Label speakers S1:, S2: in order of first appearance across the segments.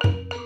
S1: ពី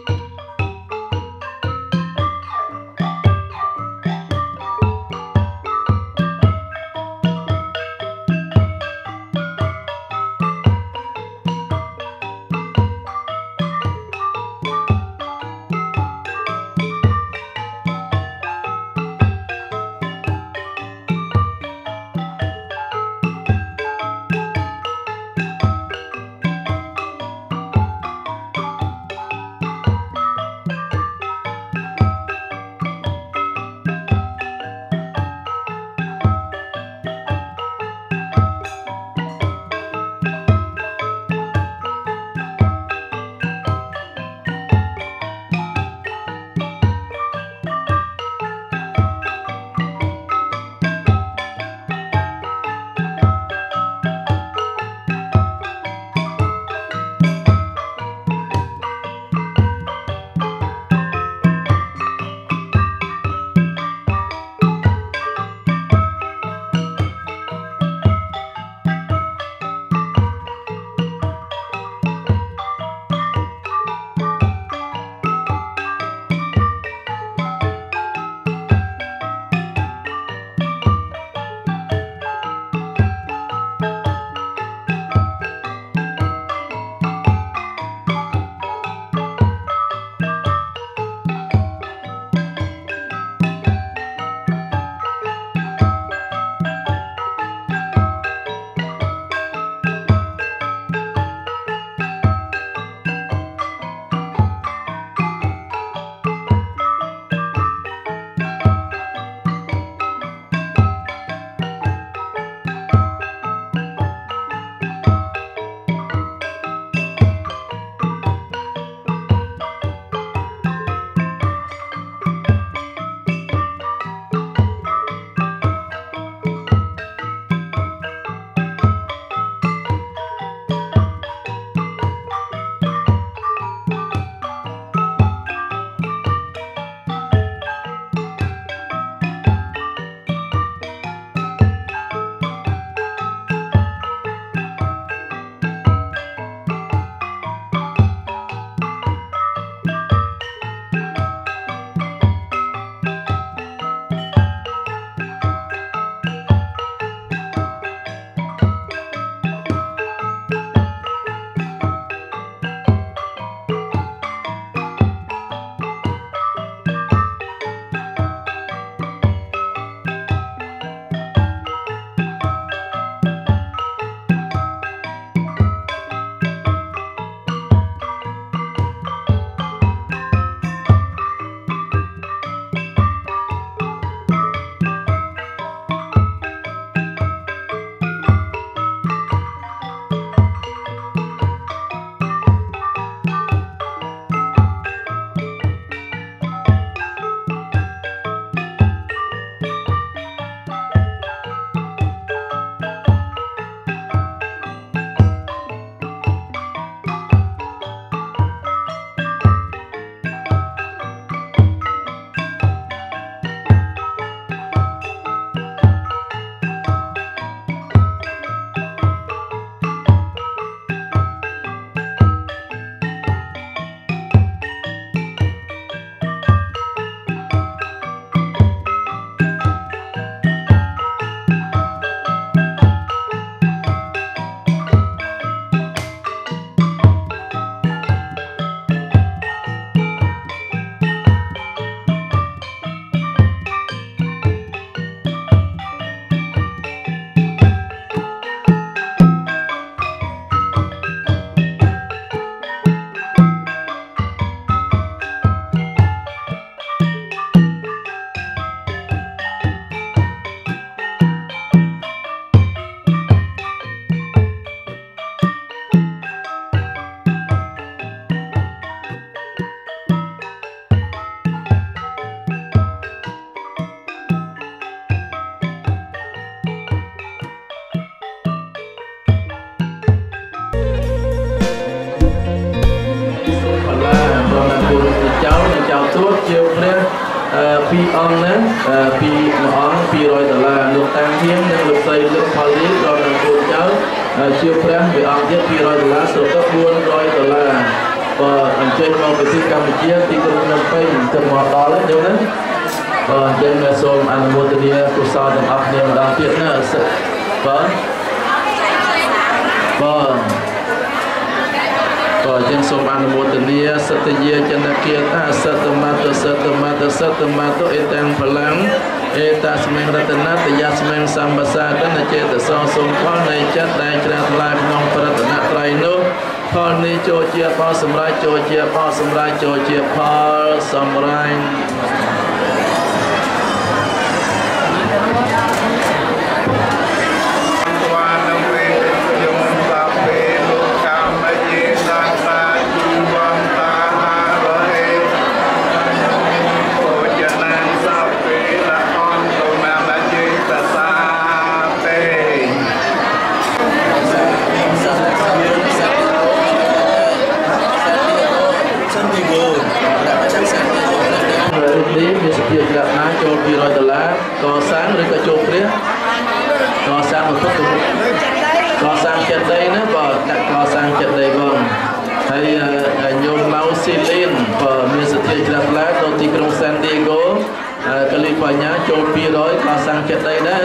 S1: ចូល200កសាងចិត្តដីដែរ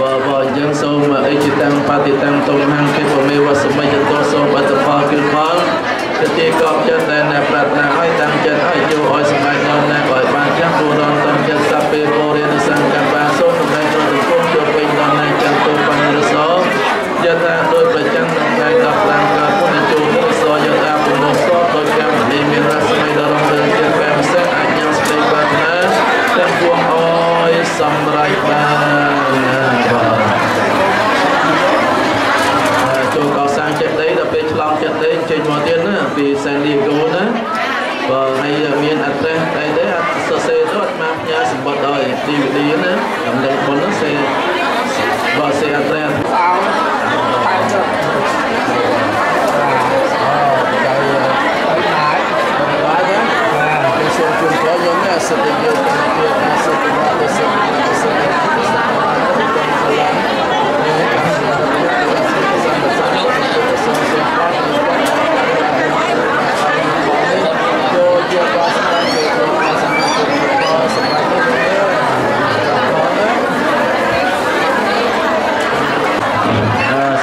S1: បើបើយើងសូមអិជតាំងបតិតាំងតុមហង្គេពមេវសមិយតោសូមអត្តផលគឺផលទៅទីកប់ចិត្តដែលអ្នកប្រាថ្នាឲ្យតាំងចិត្តឲ្យចូលឲ្យសម្រេចនៅអ្នកឲ្យបានចាស់ព្រោះរំតាំងចិត្តសព្ពេបរិយសង្កបាសូមនៅក្នុងត្រគុំចូលពេញដល់អ្នកចន្ទោបញ្ញរសោយថាដោយប្រចាំថ្ងៃ15កើតពុទ្ធចូលរសោយថាពុទ្ធសោដោយកម្មនេះមានរស្មីដល់រំលើជាបែបសេះអញ្ញាស្ពេប្រាថ្នាទាំងពួងអើយសម្រេចបានបាទចូលកសាងចិត្តដីដល់ពេលឆ្លងចិត្តដីចេញមកទៀតណាពីសានឌីហ្គោណាបើហើយមានអត្រេសអីទេអត់សរសេរទៅអត់មកផ្ញើសម្បត្តិឲ្យ DVD ណាដំណឹងបុណ្យហ្នឹងសេបើសេអត្រេសអោតែចុះសូមជូនពរយើងណាសិទ្ធិយើងទៅពីអាសិទ្ធិរបស់ទៅសិទ្ធិទៅសិទ្ធិទៅសិទ្ធិ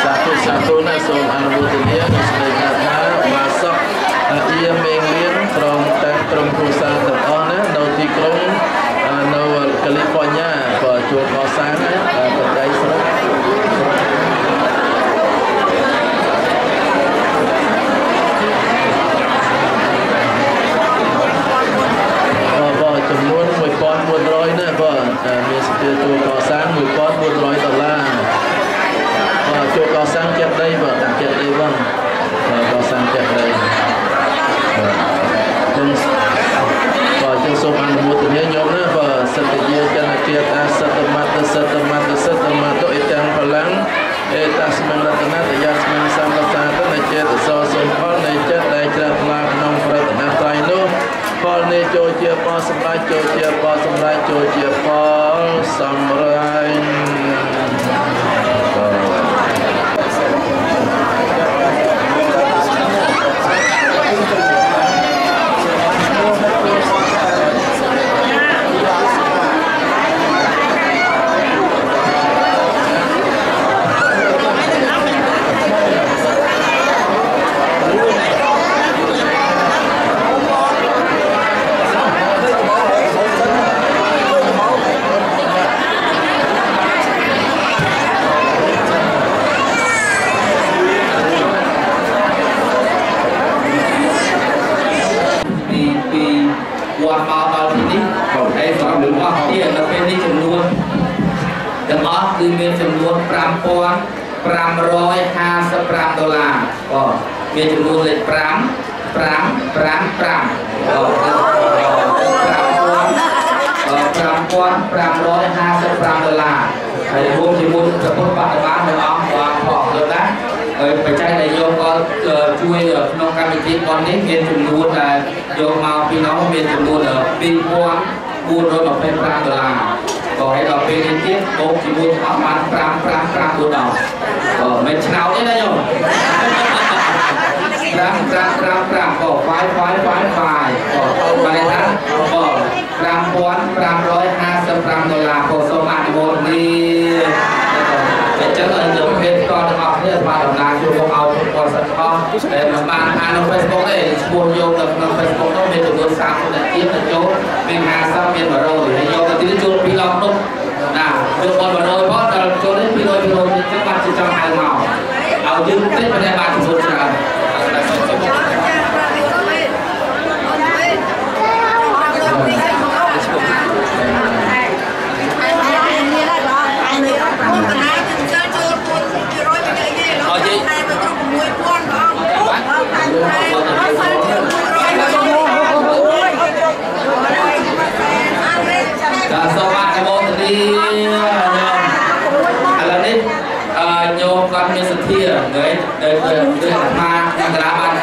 S1: សាធុសាធុណាសូមអនុមោទនាដល់ស្ដេចថាបាសកជាមេងលៀនក្រុមទាំងក្រុមគ្រួសារទាំងអស់ណានៅទីក្រុងនៅកាលីហ្វ័រញ៉ាក៏ជួបកសាងណាបដិស្រុកបាទចំនួន1400ណាបាទមានសភាជួបកសាង1400ដុល្លារបាទជួបកសាងចិត្តដីបាទដាក់ចិត្តដីបងកសាងចិត្តដីចឹងបាទចឹងសូមអនុមោទនាញោមណាបាទសត្យា ចនគាតាសតមត្តសតមត្តសតមត្តអេតាំងបលាំងអេតាស្មងរតនតយាស្មងសម្បតាតនចេតសោសូមផលនៃចិត្តដែលជ្រះថ្លាក្នុងប្រតនត្រ័យនោះផលនេះចូលជាផលសម្រាប់ចូលជាផលសម្រាប់ចូលជាផលសម្រាប់
S2: ពីពីវត្តមកដល់ទីនេះហើយសម្រាប់របស់ទៀតនៅពេលនេះចំនួនទាំងអស់គឺមានចំនួន5555ដុល្លារបាទ មានចំនួនលេខ5 5 5 5បាទ5555ដុល្លារហើយរួមជាមួយប្រពន្ធបដិបានទាំងអស់បាទផងយល់ដែរហើយបច្ច័យដែលយកក៏ជួយក្នុងកម្មវិធីប៉ុននេះមានចំនួនដែលយកមកពីនោះមានចំនួន2425ដុល្លារក៏ឲ្យដល់ពេលនេះទៀតបូកជាមួយអស់បាន555ដុល្លារក៏មិនឆ្នោតទេណា ញោម5 5 5 5ក៏5 5 5 Wi-Fi បាទបានថា5555ដុល្លារក៏សូមអនុមោទនាអញ្ចឹងយើងភេទតទាំងអស់គ្នាបាទដំណើរជួយមកឲ្យពុទ្ធបរិស័ទអស់ដែលមិនបានអាននៅ Facebook ទេឈ្មោះយកនៅក្នុង Facebook នោះមានចំនួន30នាក់ទៀតទៅចូលមាន50មាន100ហើយយកទៅទៀតចូល2ដងនោះណាយកបន100ផងដល់ចូលនេះ200 200ទៀតបាត់ជាចង់ហៅមកឲ្យយើងតិចប៉ុន្តែបានចំនួនច្រើន ចាសូមអនុមោទនាញោមឥឡូវនេះអឺញោមគាត់មានសទ្ធាហើយដែលគឺអាត្មាអន្តរាបាន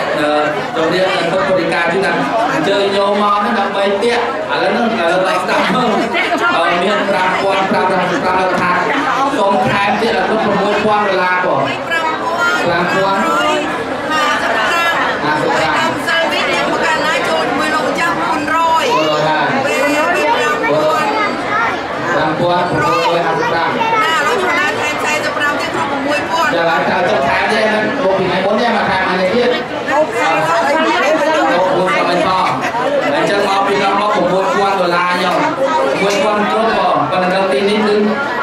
S2: ជម្រាបដល់ពុទ្ធបរិការជួយថាអញ្ជើញញោមមកនេះដើម្បីទៀតឥឡូវនេះឥឡូវតែស្ដាប់មើលអឺមាន5555ថាសូមថែមទៀតដល់6000ដុល្លារបង5655ចាឡើយតើចុះថែមទេមកពីថ្ងៃមុនទេមកថែមថ្ងៃនេះទៀតលោកគួរសមមិនផងអញ្ចឹងមកពីដល់មក6000ដុល្លារយក1000គ្រប់បងប៉ុ ន្តែនៅទីនេះគឺ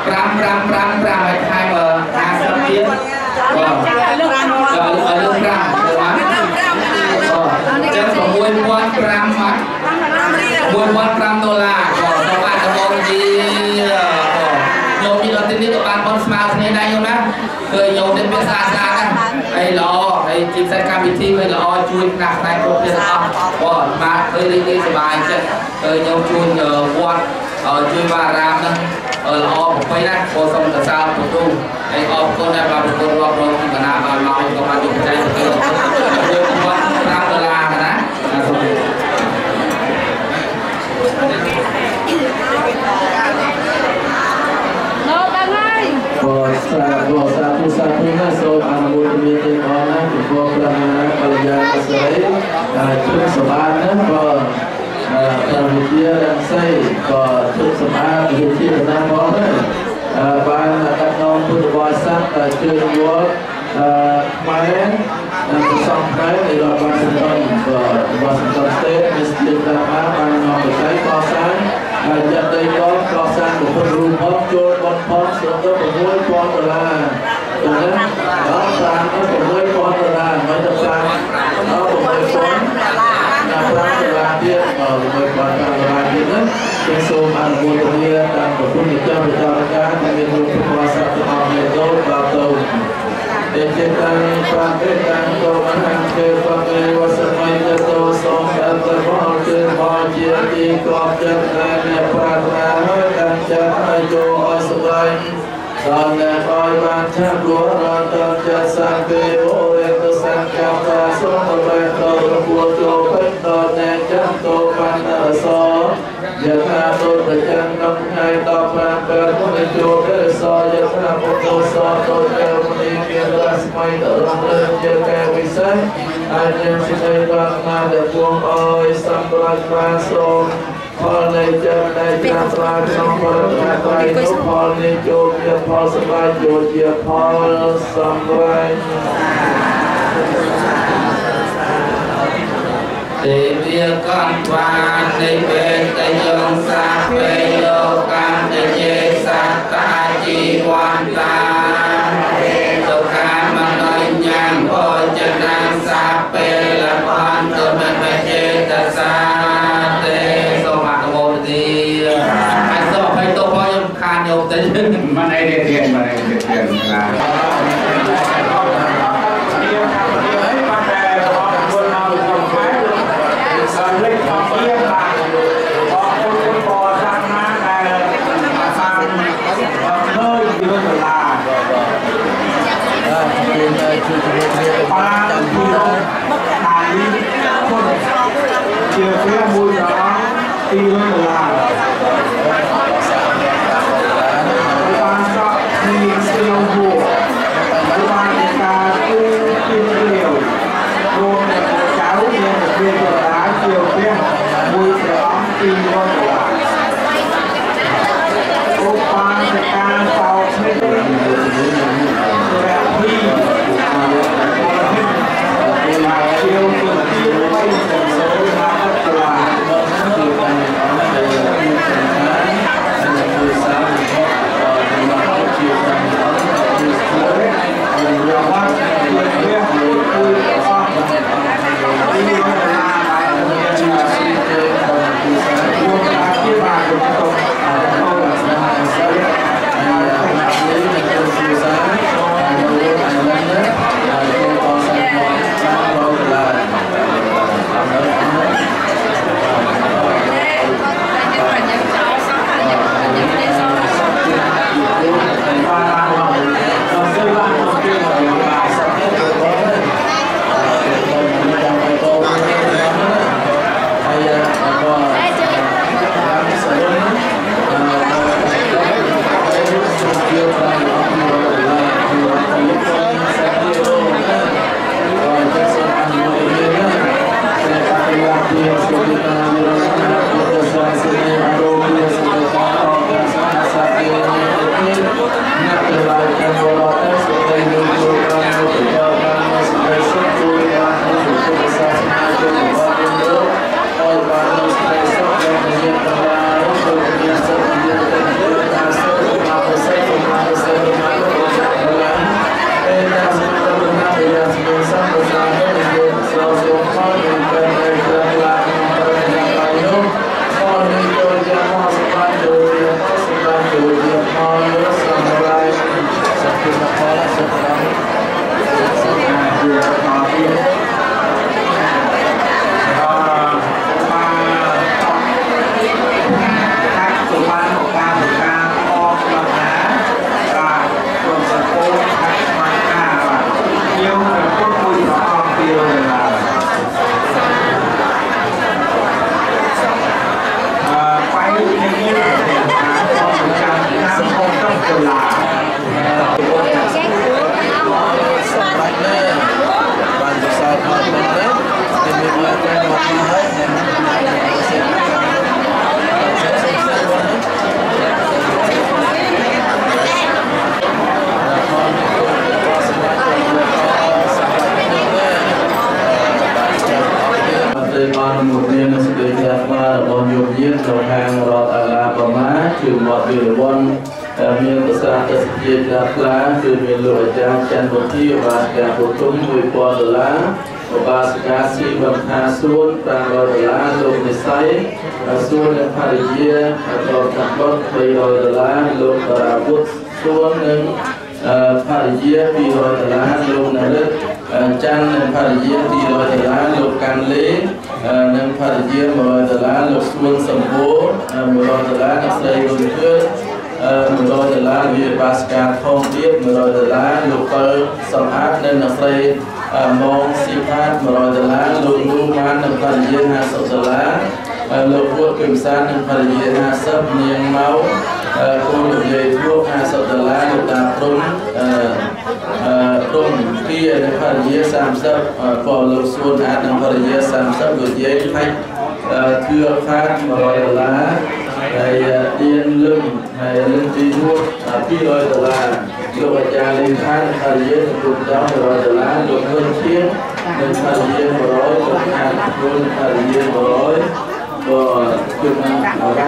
S2: 5555ឲ្យថែម50ទៀតបងដល់លើ5ទៅបានអញ្ចឹង6500មក1005ដុល្លារបងសូមអនុមោទនាញោមពីដល់ទីនេះក៏បានបនស្មើគ្នាដែរញោមណាឃើញញោមនេះមានស្អាតស្អាតណាហើយល្អហើយជាពិសេសកម្មវិធីវិញល្អជួយផ្នែកផ្នែកគ្រប់គ្នាទាំងអស់បងបាទឃើញលេងលេងសប្បាយចិត្តឃើញញោមជួយវត្តជួយបារាមហ្នឹង ល្អប្រពៃណាបងសូមសរសើរពទូហើយអរគុណដែលបានប្រគល់រាប់រងពីកណាបានមកក៏បានយកបច្ច័យទៅជួយគាត់5ដុល្លារណាសូម
S1: បើសាបើសាទុសាទុណាសូមអនុមោទនាទាំងអស់ណាពីព្រោះព្រះមហាបរិយាអស្រីហើយជឿសបានណាបើ ព្រះវិទ្យារំសីក៏ជឿសបានវិទ្យាណាផងដែរបានដឹកនាំពុទ្ធបរិស័ទជឿវត្តអឺខ្មែរនិងប្រសងខ្មែរនៃរដ្ឋបាលសំខាន់ក៏របស់សំខាន់ស្ទេតមានស្ទីលតាមបាននាំបច្ច័យកសាងហើយចាត់ដីកងកសាងបុគ្គលរូបផងចូលបនផងស្រុកទៅ6000ដុល្លារចឹងណាដល់តាមទៅ6000ដុល្លារមិនទៅតាមដល់6000ដល់5ដុល្លារទៀតដល់6000ដុល្លារទៀត ណាជាសូមអនុមោទនាតាមប្រពន្ធចាស់ប្រចាំការដែលមានរូបភាពសាស្ត្ររបស់មេតូដល់ទៅ Ejitang pakitang to mahang ke pake wasamay ke to som kata mohon ke mohon di kop jat nanya pratra dan jat ajo osbay dan dan oi ban cha lúa ron tâm jat sang ke ore to sang kapa som bai to pu to pen to ne jam to pan na so Yatha to prajang nam hai to pan per muni jo ke so yatha puto so to ke muni ke ras mai to ram ren je ke visai Anh xin đây ban na để buông ơi sam praj ma som ផលនៃចិត្តនៃត្រាស្រាក្នុងផលកាត្រៃនោះផលនៃចូលជាផលសម្រាប់ចូលជាផលសម្រាប់ ទេវាកំវានៃពេលតែយងសាពេលលោកកម្មតែជាសត្តាជីវន្តាទុក្ខាមនញ្ញំភោចនាសាពេលលបន្តមិនបចេតសាទេសូមអនុមោទនាហើយសូមអភ័យទោសផងខ្ញុំខានយកទៅ
S3: Mana ini dia, mana ini dia. Nah.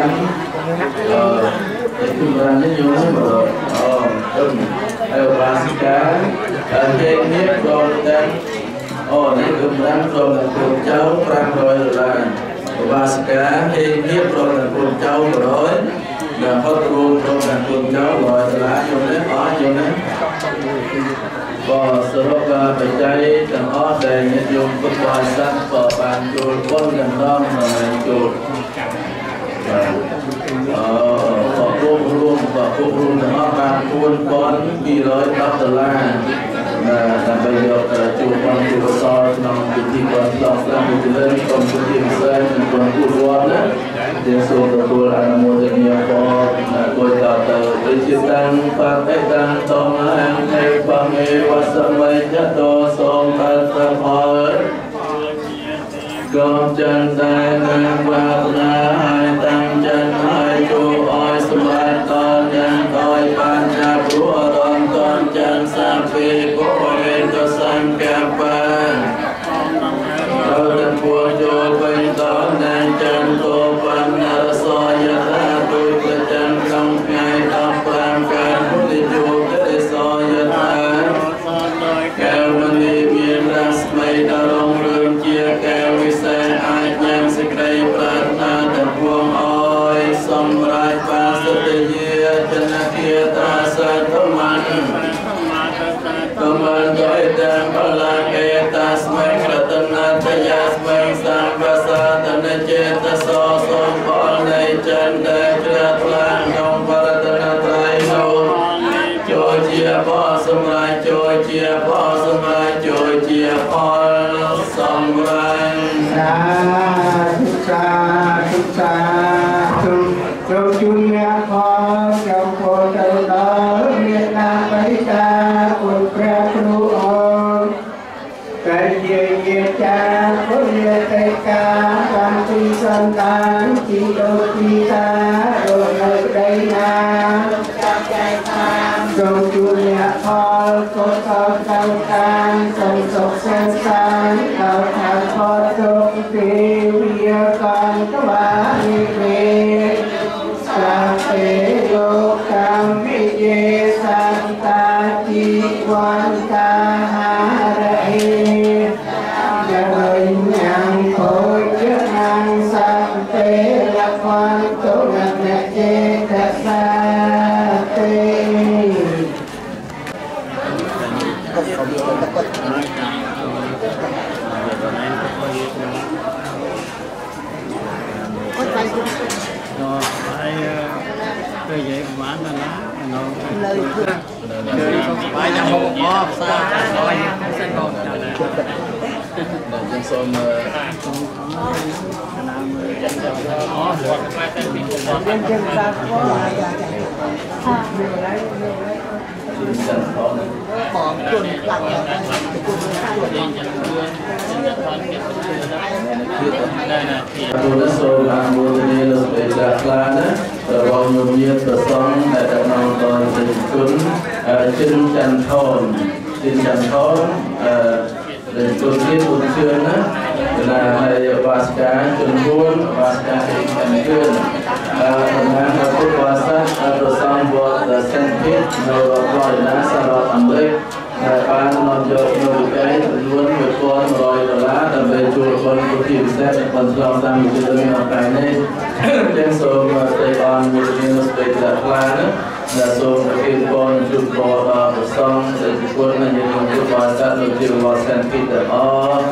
S3: រ៉ាន់
S1: អឺគុំរ៉ាន់នេះយល់ទេបាទអូគុំហើយបាសិកាហេតុនេះព្រមទាំងអូនេះគុំរ៉ាន់ព្រមទាំងគុំចៅ500ដុល្លារបាសិកាហេតុនេះព្រមទាំងគុំចៅ100ដែលហ អស់យល់ទេក៏សរុបបច្ច័យទាំងអស់ដែលញាតិញោមពុទ្ធបរិស័ទក៏បានចូលបុណ្យទាំងដល់ហើយចូលបាទអឺក៏ពុករួមក៏ពុករួមទាំងអស់បាន4210ដុល្លារដើម្បីយកទៅជួបបានជួបសល់ក្នុងពិធីបុណ្យឆ្លងឆ្នាំវិទ្យាល័យក្រុមពិធីពិសេសនិងក្រុមគូរវត្តណាដែលសូមទទួលអនុមោទនាផងគួយតទៅដូចជាតាំងបបេតាំងតមអង្គឯបមេវសម័យចតោសូមបានប្រផល កុំចិនតែនឹងវាសនាឲ្យតាំងចិនឲ្យជួឲ្យសម្បត្តិតយ៉ាងឲ្យបានចាប់រួអរំតនចិនសាពេ
S4: nó nó
S5: lời thường
S4: chơi không phải nhau không có sao rồi xin không
S1: ដែលយើងសូម
S5: dân dân ta có là
S1: ចិនផង
S5: bỏ chuẩn lặng là chuẩn chuẩn
S1: ទូលសូមអនុមោទនាលោកពេទ្រខ្លាណា របស់ញោមញាតប្រសងដែលដំណងដល់សិទ្ធិជនចិនចន្ទថនចិនចន្ទថនអឺដែលជនទៀតពុទ្ធជឿនណាដែលហើយបាសការជំនួនបាសការឯកកម្មគឿនអឺតំណាងព្រះពុទ្ធបរិស័ទប្រសងវត្តសេនភីតនៅរដ្ឋផ្លូរីដាសហរដ្ឋអាមេរិក ដែលបាននាំយកនូវវិក័យចំនួន1100ដុល្លារដើម្បីជួយបុណ្យពិធីពិសេសនៅបន្ទាប់តាមវិទ្យាល័យនៅថ្ងៃនេះចឹងសូមស្ដីអរមួយមានស្ដីថ្លៃថ្លាណាដែលសូមប្រគេនពរជូនពរដល់ព្រះសង្ឃដែលជាពលនៃយើងពុទ្ធបរិស័ទនៅជាវត្តសេនភីតទាំងអស់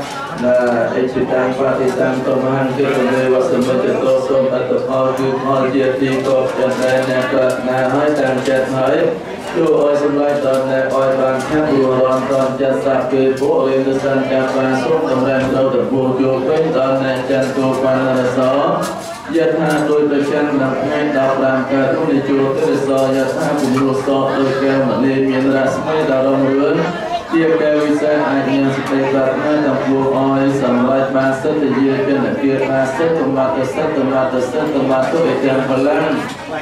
S1: ដែលអេជិតាំងបតិតាំងតមហានទេពនៃវត្តសមិទ្ធតសូមអត្តផលគឺផលជាទីកប់យ៉ាងដែលអ្នកប្រាថ្នាហើយតាមចិត្តហើយ ជួយឲ្យសម្លាញ់តតែឲ្យបានខាងយល់រំតនចិត្តសាពេពុលេនសន្តាបានសូមតម្រែងទៅទៅពលយកវិញដល់អ្នកចន្ទគោបានរសយថាដោយប្រចាំដល់ថ្ងៃ15កើតនិជោទិសយថាពុទ្ធសតដោយកែមនីមានរស្មីដល់រងរឿន ជាកែវិសេសអាចមានសេចក្តីប្រាថ្នាចំពោះឲ្យសម្រេចបានសិទ្ធិយាគណគិបានសិទ្ធិមត្តសិទ្ធិមត្តសិទ្ធិមត្តវិទាំងបលាំង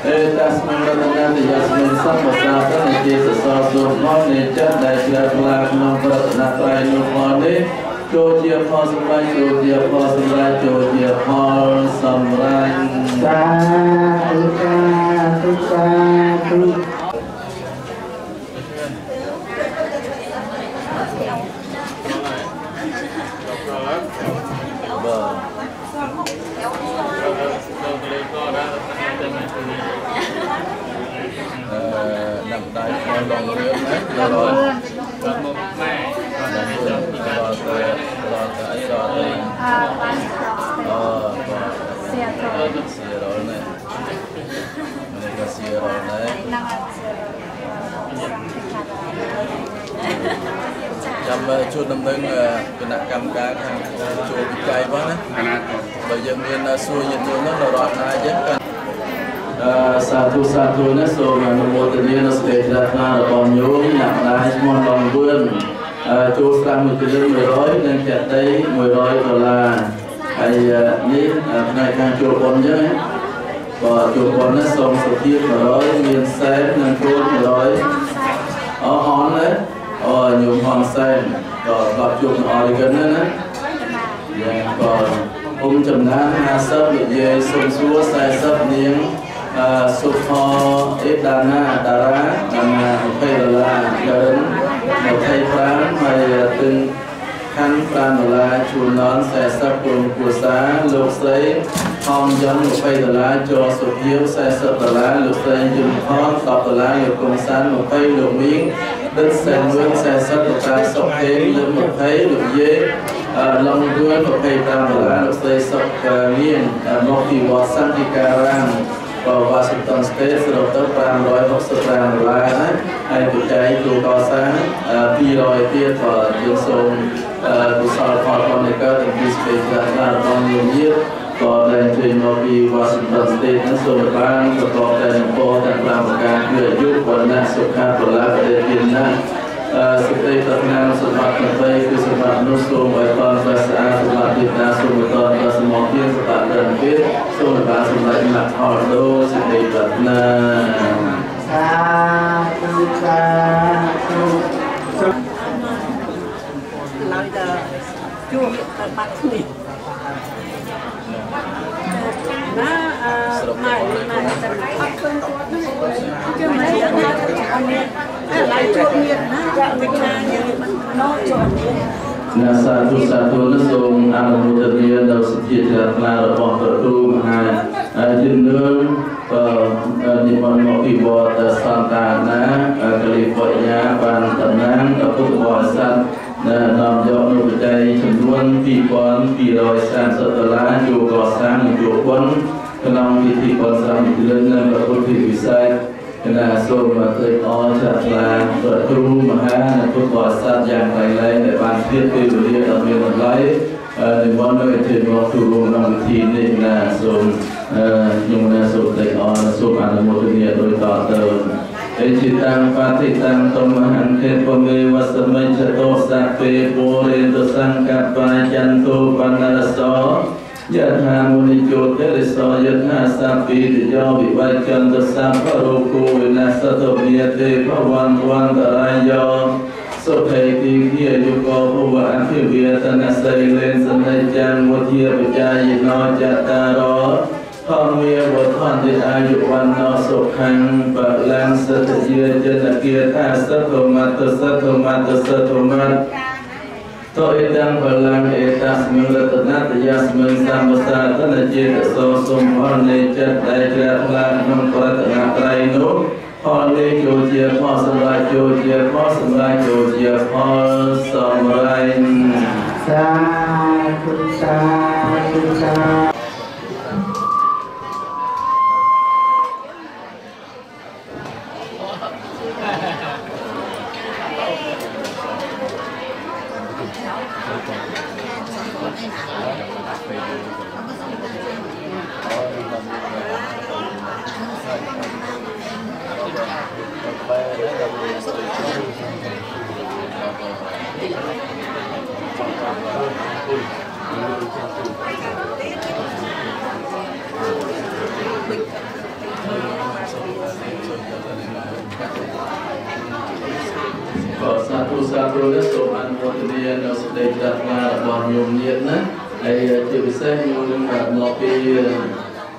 S1: អេតស្មិរតនាទយស្មិសម្បសាតនិជាសសរសូមមកនៃចិត្តដែលជ្រះថ្លាក្នុងប្រតនត្រ័យនោះមកនេះចូលជាផលសម្រាប់ចូលជាផលសម្រាប់ចូលជាផលសម្រាប់
S3: សាធុសាធុសាធុ
S4: ចាំ
S1: ជួនដំណឹងគណៈកម្មការខាងជួនវិច័យផងណាបើយើងមានសួរញាតិញោមនោះរាល់ថ្ងៃយើង សាធុសាធុណាសូមអនុមោទនានៅសេចក្តីប្រាថ្នារបស់ញោមអ្នកម្ដាយឈ្មោះឡងវឿនចូលស្រាប់មួយគីឡូ100និងចាក់ដី100ដុល្លារហើយនេះផ្នែកខាងចូលប៉ុនអញ្ចឹងបើចូលប៉ុនណាសូមសុភាព100មានសែននិងគោល100អអនណាអូញោមហនសែនក៏ស្ដាប់ជួបនៅអរិកិនណាណាយ៉ាងក៏អ៊ុំចំណាន50និយាយសុំសួរ40នាង សុខអេដាណាតារាដាណា20ដុល្លារដល់25ហើយទិញខាន់5ដុល្លារជួននន40ក្រុមគ្រួសារលោកស្រីហងយ៉ន20ដុល្លារចរសុភាវ40ដុល្លារលោកស្រីយុនផន10ដុល្លារលោកកុំសាន20លោកមីងដិតសែនវឿន40លោកតាសុខហេងលើ20លោកយេឡងវឿន25ដុល្លារលោកស្រីសុខមៀនមកពីវត្តសន្តិការាម và Washington State សរុបទៅ565ដុល្លារណាហើយបច្ច័យគ្រូកសាង200ទៀតក៏យើងសូមកុសលផលផលនៃកើតទាំងពីស្ពេកដល់របស់យើងទៀតក៏ដែលជួយមកពី Washington State ហ្នឹងសូមបានប្រកបតែនឹងពរទាំង5ប្រការគឺអាយុវណ្ណៈសុខៈពលៈប្រតិភិណា សេចក្តីប្រាថ្នាសម្បត្តិទាំង3គឺសម្បត្តិនោះសូមឲ្យបានប្រសើរសម្បត្តិទីណាសូមបន្តដល់សមរភាពសម្បត្តិដល់ទៀតសូមឲ្យបានសម្រេចមគ្គផលដូចសេចក្តីប្រាថ្នា
S3: សាធុសាធុសុខ
S5: ឡើយទៅជួបទៅបាត់គ្នាណាអឺម៉ែម៉ែទៅអត់ឃើញគាត់ ទេគឺមិនដឹងថាអត់មានតែឡើយជួបមានណាចាក់វិញ្ញាណយើងមិនណោជួបមាន
S1: ណាសាធុសាធុណាសូមអនុមោទនាដល់សទ្ធាជ្រះថ្លារបស់ព្រះគ្រូមហាជំនឿក៏និមន្តមកពីវត្តសន្តានាកលិបញ្ញាបានតំណាងដល់ពុទ្ធបរិស័ទដែលនាំយកនូវបច្ច័យចំនួន2230ដុល្លារចូលកសាងនិងចូលបុណ្យ ក្នុងពិធីបុណ្យស្រមគិលនៅព្រះពុទ្ធវិស័យគណៈសូមត្រេកអរចាត់ថ្លាព្រះគ្រូមហានិងពុទ្ធបរិស័ទយ៉ាងក្រៃលែងដែលបានធៀបពេលវេលាដ៏មានតម្លៃនិមន្តនៅជាមកចូលរួមក្នុងពិធីនេះណាសូមខ្ញុំណាសូមត្រេកអរសូមអនុមោទនាដោយតទៅអេចិតាំបតិតាំតមហន្តេពមេវសមិចតោសាពេបុរិទសង្កបច្ចន្តុបណ្ណរសោ យថាមុនិជោទិរិសោយថាសាពីតិយោវិវច្ចន្តសម្បរោគោវិនាសតវិយទេភវន្តវន្តរាយោសសុភេទីគាយុគោភវអភិវាតនសីលេនសនិចានមុធាបជាយិណោចតារោធម្មាវធន្តិអាយុវណ្ណោសុខੰបលានសតជាចនគាថាសទ្ធមតសទ្ធមតសទ្ធមតតោ អេតាំបលានអេតាស្មិងរតនតយាស្មិងសម្បសាតនចេតសោសុំផលនៃចិត្តដែលជ្រះថ្លាក្នុងប្រតនាត្រៃនោះផលនេះចូលជាផលសម្រាប់ចូលជាផលសម្រាប់ចូលជាផលសម្រាប់
S3: សាធុសាធុសា
S1: ក៏សាធុសាធុនេះសូមអនុមោទនានៅសេចក្តីប្រាថ្នារបស់ញោមញាតិណាហើយជាពិសេសញោមមកពី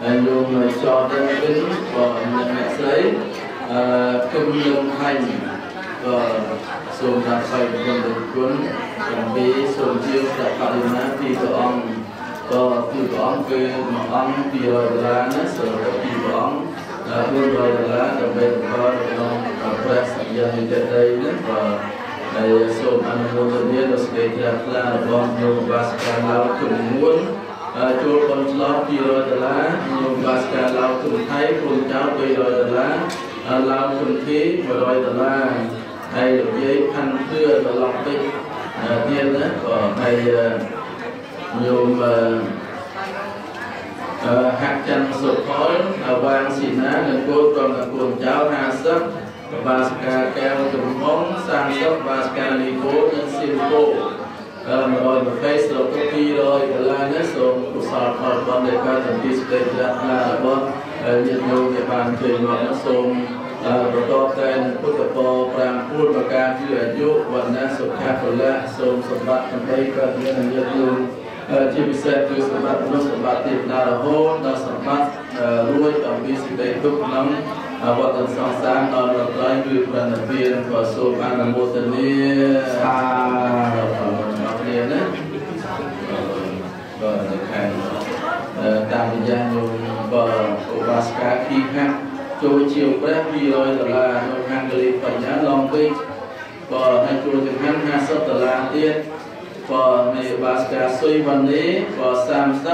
S1: ហើយញោមចោតទៅវិញក៏អ្នកស្រី អឺគុំលំហាញ់ក៏សូមដាក់ស្វែងគុណដល់គុណអំពីសូមជាព្រះបរិមាពីព្រះអង្គក៏គឺព្រះអង្គគឺមួយអង្គ200ដុល្លារណាសម្រាប់ពីព្រះអង្គ400ដុល្លារដើម្បីបន្តក្នុងព្រះសញ្ញានិច្ចដីនេះក៏ហើយសូមអនុមោទនាដល់សេចក្តីជ្រះថ្លារបស់ញោមបាសកាឡៅជំនួនចូលបនឆ្លោះ200ដុល្លារញោមបាសកាឡៅជំថៃគុណចៅ200ដុល្លារ ឡៅជំធី100ដុល្លារហើយលោកយាយផាន់ធឿត្រឡប់តិចទៀតណាក៏ហើយញោមអឺហាក់ច័ន្ទសុផលវាងស៊ីណានិងគោលព្រមទាំងគូនចៅ50បាសកាកែវទំហំ30បាសកាលីគោនិងស៊ីមគោអឺ120ស្រុក200ដុល្លារនេះសូមកុសលផលបំនៃការទាំងពីស្ទេជ្រះថ្លារបស់ ញាតិញោមដែលបានជួយមកនោះសូមបន្តតែពុទ្ធពរ5ពួនប្រការគឺអាយុវណ្ណៈសុខៈពលៈសូមសម្បត្តិដើម្បីកើតមានញាតិញោមជាពិសេសគឺសម្បត្តិមនុស្សសម្បត្តិទេវតារហូតដល់សម្បត្តិរួចអំពីសេចក្តីទុក្ខក្នុងវត្តសង្សារដល់រត្រៃគឺប្រណិពានក៏សូមអនុមោទនាសាធុគ្នាណាបាទនៅខាង តាមវិញ្ញាណញោមបើឧបាសិកាគីខាត់ចូលជាព្រះ200ដុល្លារនៅខាងកលីបញ្ញាឡងវិញបើហើយចូលចង្ហាន់50ដុល្លារទៀតបើនៃបាសកាសុយវណ្ណេបើ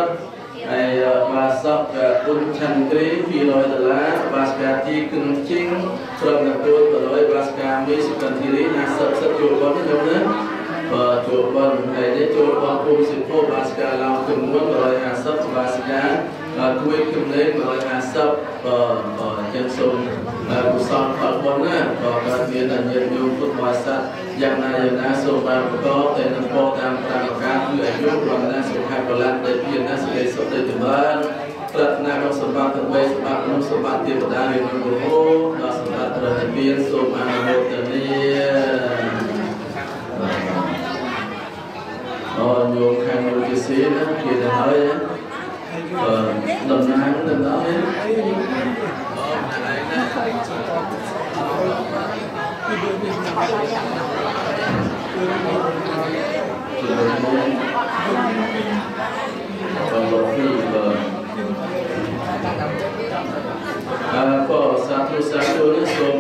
S1: 30ហើយបាសកគុណឆន្ទ្រី200ដុល្លារបាសកាទីគឹងជីងព្រមទាំងពួន100បាសកាមីសុកន្ធីរី50សិតចូលបននេះណា បើចូលបនហើយនេះចូលបនគុំសិភោបាសកាឡោចំនួន150បាសកាគួយគំលេង150បើបើចឹងសូមកុសលផលបុណ្យណាបើកើតមានអញ្ញាតញោមពុទ្ធបរិស័ទយ៉ាងណាយ៉ាងណាសូមបានបន្តតែនឹងពោតាមតាមការគឺអាយុវណ្ណៈសុខៈពលៈដែលមានណាសេចក្តីសុខដែលចម្រើនប្រាថ្នាក្នុងសម្បត្តិទាំង3សម្បត្តិក្នុងសម្បត្តិទេវតារៀនរហូតដល់សម្បត្តិព្រះនិព្វានសូមអនុមោទនា អូញោមខាងលោកជាសៀនណាគេទៅហើយអឺតំណាងតំណាងនេះជាលោកមកបង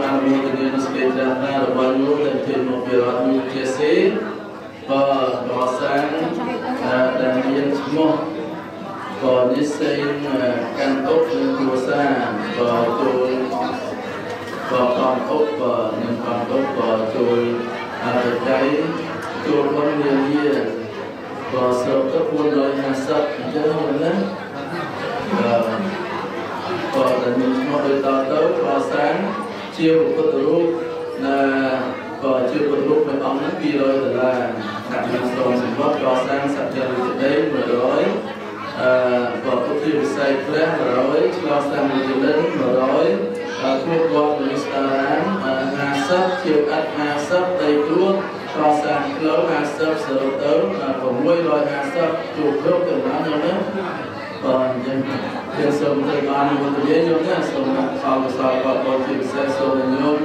S1: ទៅបានមុនទៅយើងណាសូមអរគុណបងប្អូនជាពិសេសសូមខ្ញុំ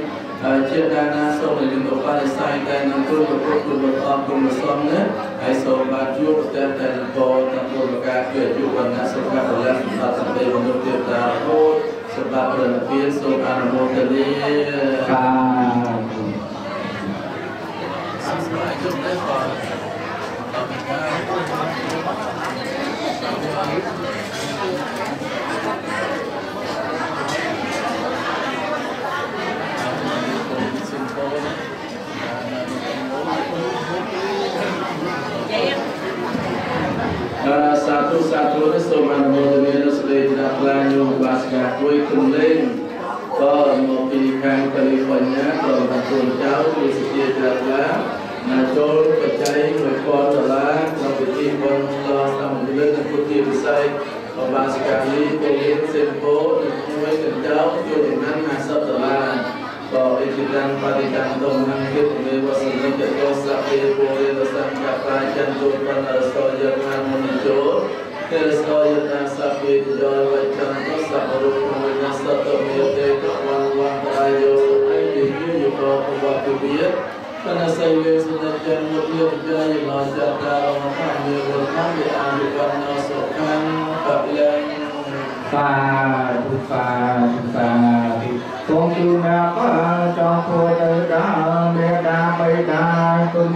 S1: ជាដាណាសូមនឹងទៅបានស្អាយតែនឹងគ្រូប្រពុតគ្រូប្រអប់គ្រូប្រសំណាហើយសូមបានជួបតែតែបងតាមគោលការណ៍គឺជួបបានសុខភាពរលសម្បត្តិសម្បត្តិមនុស្សទេវតារហូតសម្បត្តិព្រះនិព្វានសូមអនុមោទនា
S2: សា
S1: សម្រាប់ជំនឿបងតាមការ Para satu-satu restoran modern sudah tidak layak basket kue dosa Kapa jantung Pada rasa jangan muncul Kue rasa jangan Sapi dijual Wajan dosa Baru kue nasa Tomiote Kawan wan Terayu Ayo Yuka Kuwa Kubiat Karena saya sudah jangan berjaya belajar dalam kami berkami ambilkan nasukan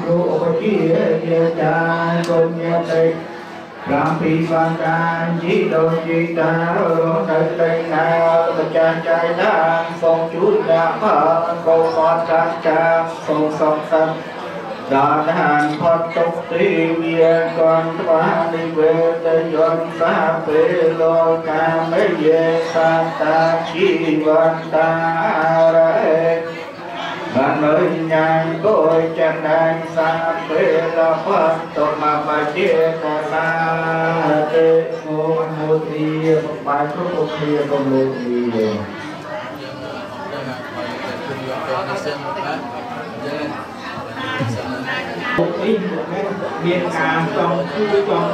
S2: គុណគ្រូឧបជាជាចារ្យគុណញាតិប្រាំពីបានការជីដូនជីតារងទៅតែណាម្ចាស់ចៃតាសូមជូនដល់ព្រះកុសលកាចាសូមសុខសាន្តដល់ហានផុតទុកទីវាកនត្វានិវេតយន្តសាពេលលោកាមេយេសាតាជីវន្តារេបា នលើញ៉ាំគួយចាំដាញ់សាពេលផុតទុកមកបាជាកសាទេងោមោទីបាយគ្រប់គ្រប់គ្នាកុំលោកទី
S3: ពុកអីមានការចង់ជួយចង់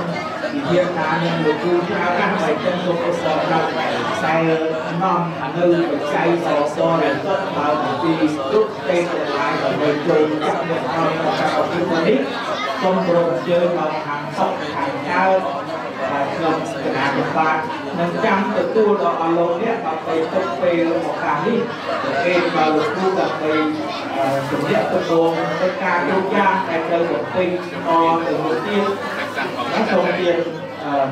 S3: វិធានការនឹងលោកគ្រូច្រើនណាស់ហើយចឹងសូមអសរដល់ខ្សែ នាំនៅបច្ច័យសសរដែលសុទ្ធបើអំពីគ្រប់ទេទាំងឡាយដើម្បីជួយចាក់អ្នកឲ្យការអភិវឌ្ឍនេះសូមគោរពអញ្ជើញមកខាងសុខខាងកើតក្នុងគណៈកម្មការនឹងចាំទទួលដល់អស់លោកនេះដើម្បីទុកពេលឱកាសនេះប្រគេនដល់លោកគ្រូដើម្បីជំនះទៅបងទៅការគ្រប់យ៉ាងដែលត្រូវបំពេញដល់ទៅមុខទៀតហើយសូមទៀត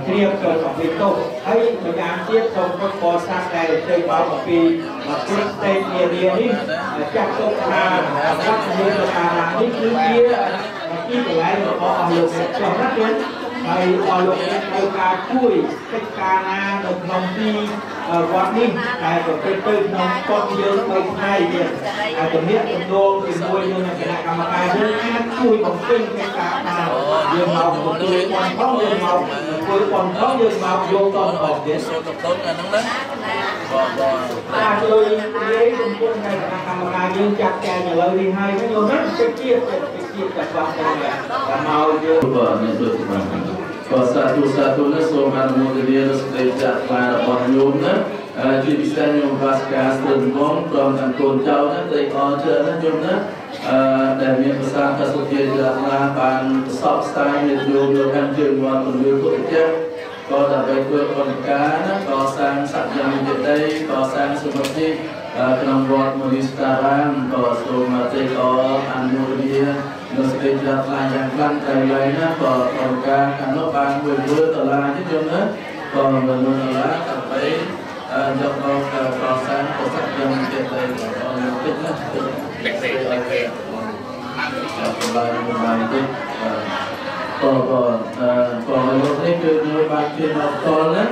S3: ត្រៀមចូលអំពីទុកហើយម្យ៉ាងទៀតសូមពុទ្ធបរិស័ទដែលជួយបោអំពីពុទ្ធទេនានានេះចាត់ទុកថាវត្តមានអារាមនេះគឺជាទីកន្លែងរបស់អស់លោកអ្នកចុះណាទៀតហើយអស់លោកអ្នកត្រូវការជួយកិច្ចការណានៅក្នុងទី វត្តនេះតែប្រព្រឹត្តទៅក្នុងកុដយើងទៅថ្ងៃទៀតហើយទំនាក់ទំនងជាមួយនឹងគណៈកម្មការយើងអាចជួយបំពេញកិច្ចការបានយើងមកទទួលបំផងយើងមកធ្វើបំផងយើងមកយកតបន្តទៀត
S1: សូត្រតូនអាហ្នឹងណាបងបង
S3: អាចជួយនិយាយចំពោះគណៈកម្មការយើងចាត់ចែងឥឡូវនេះហើយខ្ញុំណាចិត្តជាតិចិត្តជាតិតែបងតែមកយើង
S1: បាទនេះដូចបា នក៏សាធុសាធុណាសូមអនុមោទនានៅសេចក្តីចាក់បានរបស់ញោមណាជាពិសេសញោមវាសកាស្ទើរងំព្រមទាំងកូនចៅណាតែអរច្រើនណាញោមណាអឺដែលមានប្រសាទកសុជាជាខ្លះបានប្រសពស្ដាយនៃញោមយកខាងជើងមកពន្យល់ពុទ្ធចេះក៏ដើម្បីធ្វើអង្គការណាក៏សាងសក្តិវិទ្យាក៏សាងសុខភាព ក្នុងវត្តមនីស្តារាមក៏សូមអតិអអនុមោទនានៅសេចក្តីជ្រះថ្លាយ៉ាងខ្លាំងតែឡើយណាក៏អង្គការខាងនោះបានមួយមើលដុល្លារនេះយល់ណាក៏មួយមើលដុល្លារដើម្បីយកមកកសាងប្រសិទ្ធភាពទៀតទៅអរគុណណាស់តិចតិចតិចតិចបាទបាទតិច ក៏ក៏ក៏លោកនេះគឺនៅបានជាមកតលណា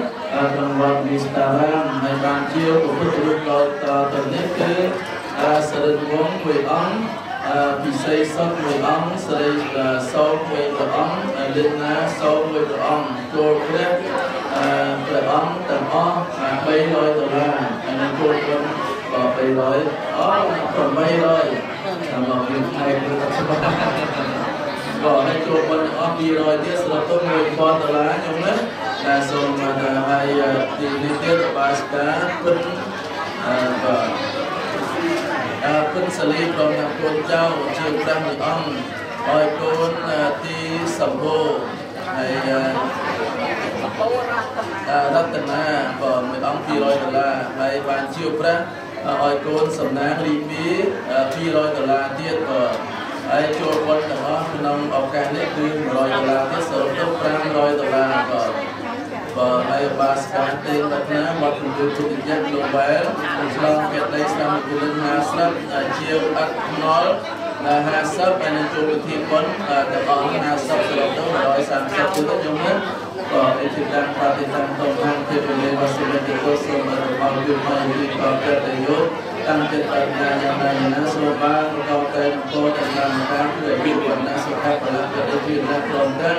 S1: ក្នុងវត្តវិស្តារាមហើយបានជាពុទ្ធរូបដល់តទៅនេះគឺសរិទ្ធវង្សមួយអង្គពិសេសសុខមួយអង្គស្រីសោមមួយព្រះអង្គលិណាសោមមួយព្រះអង្គចូលព្រះព្រះអង្គទាំងអស់300ដុល្លារហើយនឹងចូលក្រុមក៏300អស់800តាមមកយើងថ្ងៃគឺថាក៏ ឲ្យចូលប៉ុនទាំងអស់200ទៀតស្រុតទៅ1000ដុល្លារខ្ញុំណាតែសូមថាឲ្យទីនេះទៀតបាសកាពិនអឺបាទអើពិនសាលីព្រមទាំងកូនចៅជាព្រះមួយអង្គឲ្យកូនទីសម្បូរហើយរតនាក៏មួយអង្គ200ដុល្លារហើយបានជាព្រះឲ្យកូនសំណាងរីពី200ដុល្លារទៀតក៏ ហើយចូលវត្តទាំងអស់ក្នុងឱកាសនេះគឺ100ដុល្លារទៀតសរុបទៅ500ដុល្លារក៏បើហើយបាសកាទេបតនាមកជំនួយទុតិយៈលោកវ៉ែលឆ្លងគេដីស្ដាំពីលឹង50ជាវអត់ខ្នល់50ហើយនឹងចូលពិធីបុណ្យទាំងអស់50សរុបទៅ130ទៀតខ្ញុំណាក៏អេជិតាំងបតិតាំងតងខាងទេវលេវសុរិយទៅសូមរបស់យុទ្ធនាវិកោកតយោ តាំងចិត្តប្រាជ្ញាយ៉ាងណាណាស្រូបបានប្រកបតែនគរទាំងតាមការគឺវិបត្តិណាសុខៈផលៈប្រតិភិណាព្រមទាំង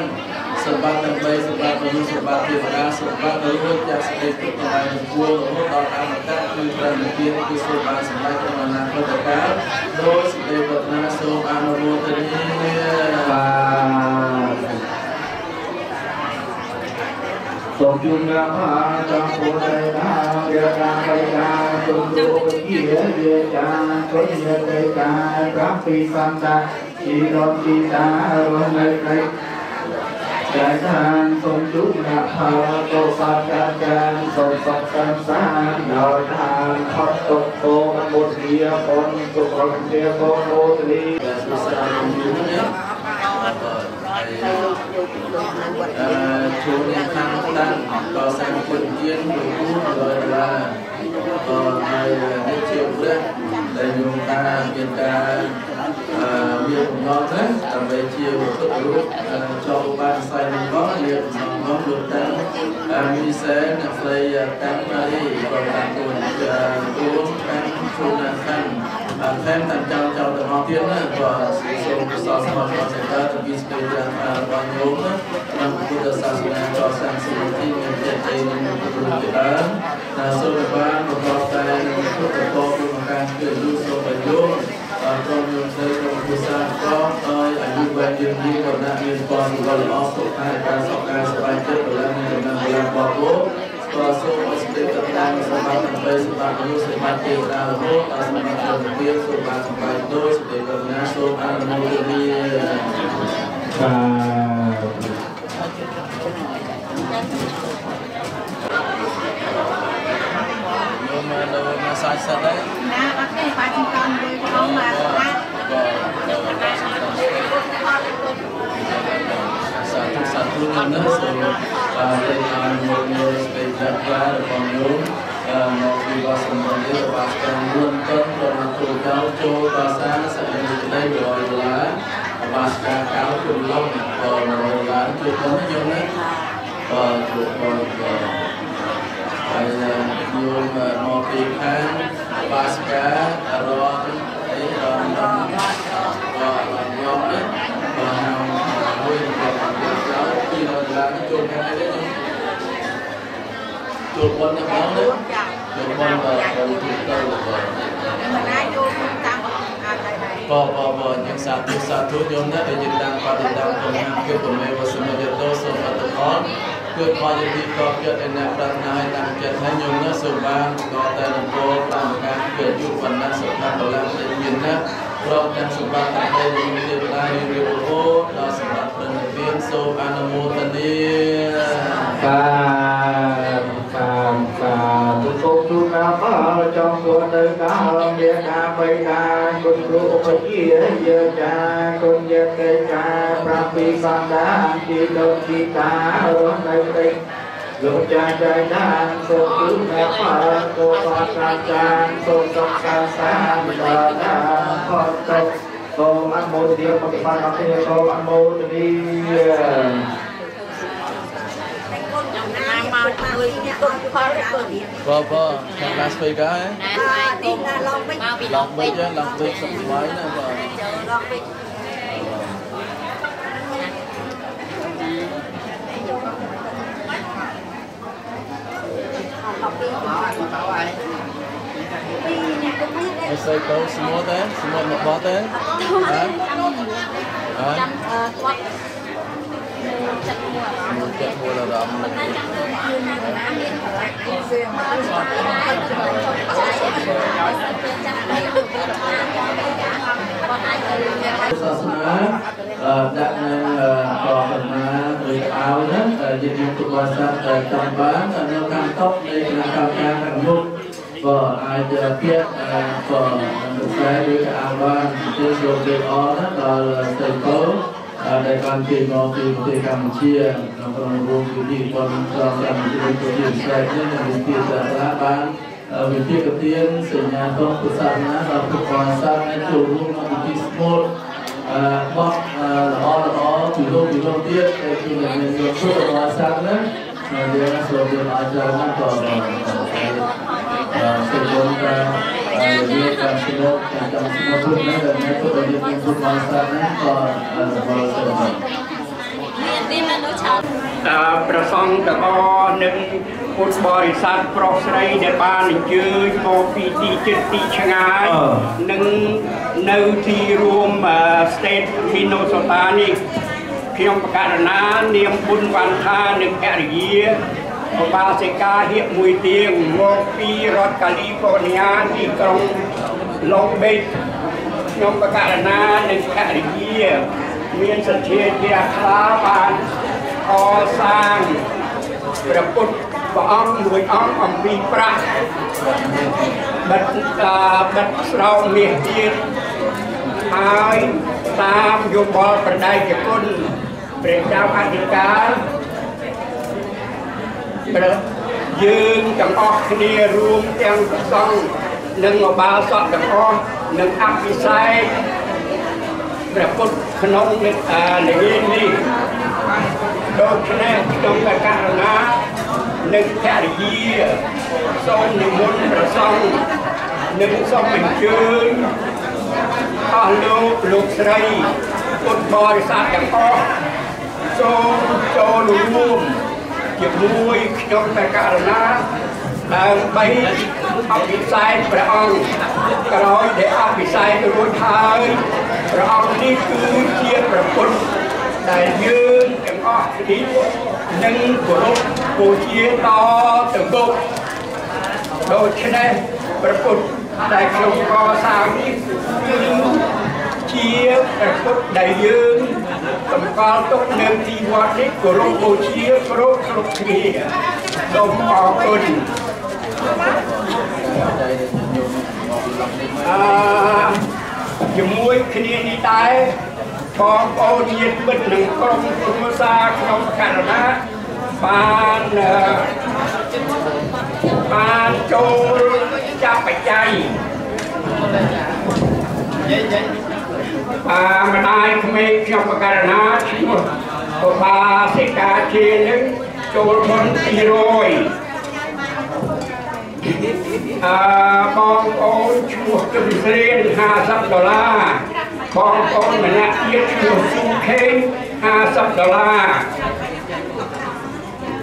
S1: សម្បត្តិដើម្បីសម្បត្តិមនុស្សសម្បត្តិទេវតាសម្បត្តិរួចចាក់សេចក្តីទុក្ខឡាយនឹងគួររហូតដល់អមតៈគឺព្រះនិព្វានគឺសូមបានសម្រេចក្នុងអនាគតកាលដោយសេចក្តីប្រាថ្នាសូមអនុមោទនា
S6: បាទ សូមជូនព្រះមហាចំពោះទេតារាកាបិតាទុំទូជាយាចាគុណយទេកាប្រាពីសន្តាជីរតជីតារស់នៅព្រៃចាតានសូមជូនអ្នកផលកុសលកាចានសូមសុខសាន្តសានដោយឋានផុតទុក្ខសូមអនុមោទនាបុណ្យទុក្ខរជាកោមោទនី
S1: ដែលស្សារំយូរនេះអឺ ជួននេះខាងតាំងក៏សាំងពុទ្ធទានមួយគូ100ដុល្លារក៏ហើយនេះជាព្រះដែលញោមតាមានការអឺមានបំណងណាដើម្បីជាវត្ថុរូបចូលបានស្វែងរកមានបំណងលោកតាមីសែអ្នកស្រីតាំងម៉ារីក៏បានគូនគូនខាងជួនណាខាង ថែមទាំងចៅចៅទាំងអស់ទៀតណាក៏សូមកសលស្មោះរបស់សេតាទៅពីស្ទេយ៉ាងរបស់ញោមណាក្នុងពុទ្ធសាសនាក៏សាងសិទ្ធិមានចិត្តឯនឹងពុទ្ធរូបជាដើមណាសូមបានប្រកបតែនឹងពុទ្ធពរក្នុងការជួយលូសូមឲ្យយោមអរគុណញោមស្រីក្នុងពុទ្ធសាសនាក៏ឲ្យអាយុវែងយឺនយូរក៏ដាក់មានពរល្អសុខកាយការសុខកាយសប្បាយចិត្តបរិយាមានដំណើរយ៉ាងបរិបូរណ៍ ក៏សូមឲ្យសេចក្តីប្រាថ្នាសម្រាប់ទាំងបីសម្រាប់មនុស្សសម្រាប់ទេវតារហូតដល់សម្រាប់ព្រះវិហារសូមបានសម្បាយដូចសេចក្តីប្រាថ្នាសូមអនុមោទនា
S6: បាទ
S1: ខ្ញុំមកនៅមកសាច់សិតហើយ
S7: ណាអត់ទេបាចំកំមួយផងមក
S1: ធុសាធុណាសូមបានតែបានមកនៅស្ទេចក្លារបស់ញោមអឺមកពីវត្តសម្បត្តិរបស់តាមរួនតុនរបស់គ្រូចៅចូលបាសាសក្តិក្តី100ដុល្លារបាសការកៅជុំឡងក៏100ដុល្លារជួយផងញោមណាក៏ជួយផងក៏ហើយញោមមកពីខាងបាសការរងអីរងរងក៏ញោមនេះក៏ហៅ ចូលខាងនេះញោមចូលប៉ុនទៅផងណាចូលប៉ុនក៏ចូលទីទៅក៏
S7: មិនអាចចូលតាមអាចដែរ
S1: បបបញសាធុសាធុញោមណាដែលយើងតាមបដិតាមកំណាគឺប្រមេវសមិយតោសូមអត្តផលគឺខយទីកោចិត្តឯអ្នកប្រាថ្នាឲ្យតាមចិត្តហើយញោមណាសូមបានក៏តែនគរតាមការគឺយុវណ្ណៈសុខៈបលៈដែលមានណាព្រមទាំងសម្បត្តិទាំងបីមានទេវតាមានរៀបរហូតដល់សម្បត្តិ ព្រះនិព្វានសូមអនុមោទនា
S6: បាទបាទបាទទុកទុកណាផលចំពោះទៅដល់មេតាបៃតាគុណគ្រូឧបជាយាចាគុណយេកេកាប្រាពីសន្តានទីលោកទីតារស់នៅព្រៃលោកចាចៃដានសូមទុកណាផលគោបកាចានសូមសុខសាន្តសានដល់ណាផលទុក សូមអនុមោទនាបកបានអរគុណសូមអនុមោទនា
S7: ណាមកជួយគុំផលគុំ
S1: បបខាងឡាស្វេកាហ៎
S7: អាទីណាឡងវិញមកពី
S1: ឡងវិញឡងវិញសុខសប្បាយណាបាទ
S7: ចូលឡងវិញ
S1: ហើ យស្អីទៅស្មូតទេស្មូតមកបត់ទេហ៎អ
S8: ចាំគាត់ចិត្តមួយអារម្មណ៍
S1: ចិត្តមួយអារម្មណ៍
S8: ប៉ុន្តែចាំគឺគឺណាមានប្រឡាក់គឺវាមកគាត់ហើយគាត់ចូលចាយគាត់ចាំទៅទៅតាមគាត់គាត់អាចទៅមាន
S1: សាសនាអឺដាក់នៅកកណាឬអោណាយើងយកទុកវត្តសាស្ត្រតាមបាននៅខាងតបនៃគណៈកម្មការខាងមុខ ក៏អាចពាក្យក៏នឹងខ្សែឬក៏អាវបានជាយកទៅអណាដល់ស្ទេកោដែលបានគេមកពីប្រទេសកម្ពុជាក្នុងក្រុមរួមវិធីពលក្រមកម្ពុជាទៅជាស្រែកនេះនិងវិធីសាស្ត្របានវិធីកទៀនសញ្ញាតងពុទ្ធសាសនាដល់ពុទ្ធសាសនាចូលរួមក្នុងពិធីស្មូតអឺបោះល្អល្អពីលោកពីលោកទៀតតែគឺមានយកពុទ្ធសាសនាហ្នឹងយើងសូមយកអាចារ្យណាក៏អឺ សូមយកការយើងការស្មូតការចាំស្មូតពុទ្ធណាដែលពុទ្ធយើងមានពុទ្ធសាសនាក៏អឺបរិសុទ្ធ
S8: មានទីមិនដូចឆោត
S9: អឺប្រសង់ទាំងអស់និងពុទ្ធបរិស័ទប្រុសស្រីដែលបានអញ្ជើញមកពីទីជិតទីឆ្ងាយនិងនៅទីរួមអឺ State Minnesota នេះខ្ញុំបករណានាមប៊ុនវណ្ណថានិងអរិយា ឧបាសិកាហៀកមួយទៀងមកពីរដ្ឋកាលីហ្វ័រញ៉ាទីក្រុង Long Beach ខ្ញុំបករណានិងអរិយាមានសទ្ធាជ្រះថ្លាបានកសាងព្រះពុទ្ធព្រះអង្គមួយអង្គអំពីប្រាក់បិទតាបិទស្រោមមាសទៀតហើយតាមយោបល់ប្រដៅជគុណព្រះចៅអធិការ ព្រះយើងទាំងអស់គ្នារួមទាំងព្រះសង្ឃនិងឧបាសកទាំងអស់និងអភិសេកព្រះពុទ្ធក្នុងនិអានិយាយនេះដូច្នេះក្នុងករណីនិងភរិយាសូមនិមន្តព្រះសង្ឃនិងសូមអញ្ជើញអស់លោកលោកស្រីពុទ្ធបរិស័ទទាំងអស់សូមចូលរួម ជាមួយខ្ញុំតែករណីដើម្បីអភិសេកព្រះអង្គក្រោយដែលអភិសេករួចហើយព្រះអង្គនេះគឺជាព្រះពុទ្ធដែលយើងទាំងអស់គ្នានឹងគោរពបូជាតទៅមុខដូច្នេះព្រះពុទ្ធដែលខ្ញុំកសាងនេះគឺជាព្រះពុទ្ធដែលយើង សម្គាល់ទុកនៅទីវត្តនេះគោរពបូជាគ្រប់គ្រប់គ្នាសូមអរគុណអឺជាមួយគ្នានេះដែរបងប្អូនញាតិមិត្តនិងក្រុមគ្រួសារក្នុងករណីបានអឺបានចូលចាប់បច្ច័យ អាម្ដាយក្មេងខ្ញុំបករណាឈ្មោះឧបាសិកាជានឹងចូលមុន200អឺបងប្អូនឈ្មោះគឹមស្រៀន50ដុល្លារបងប្អូនម្នាក់ទៀតឈ្មោះស៊ូខេង50ដុល្លារ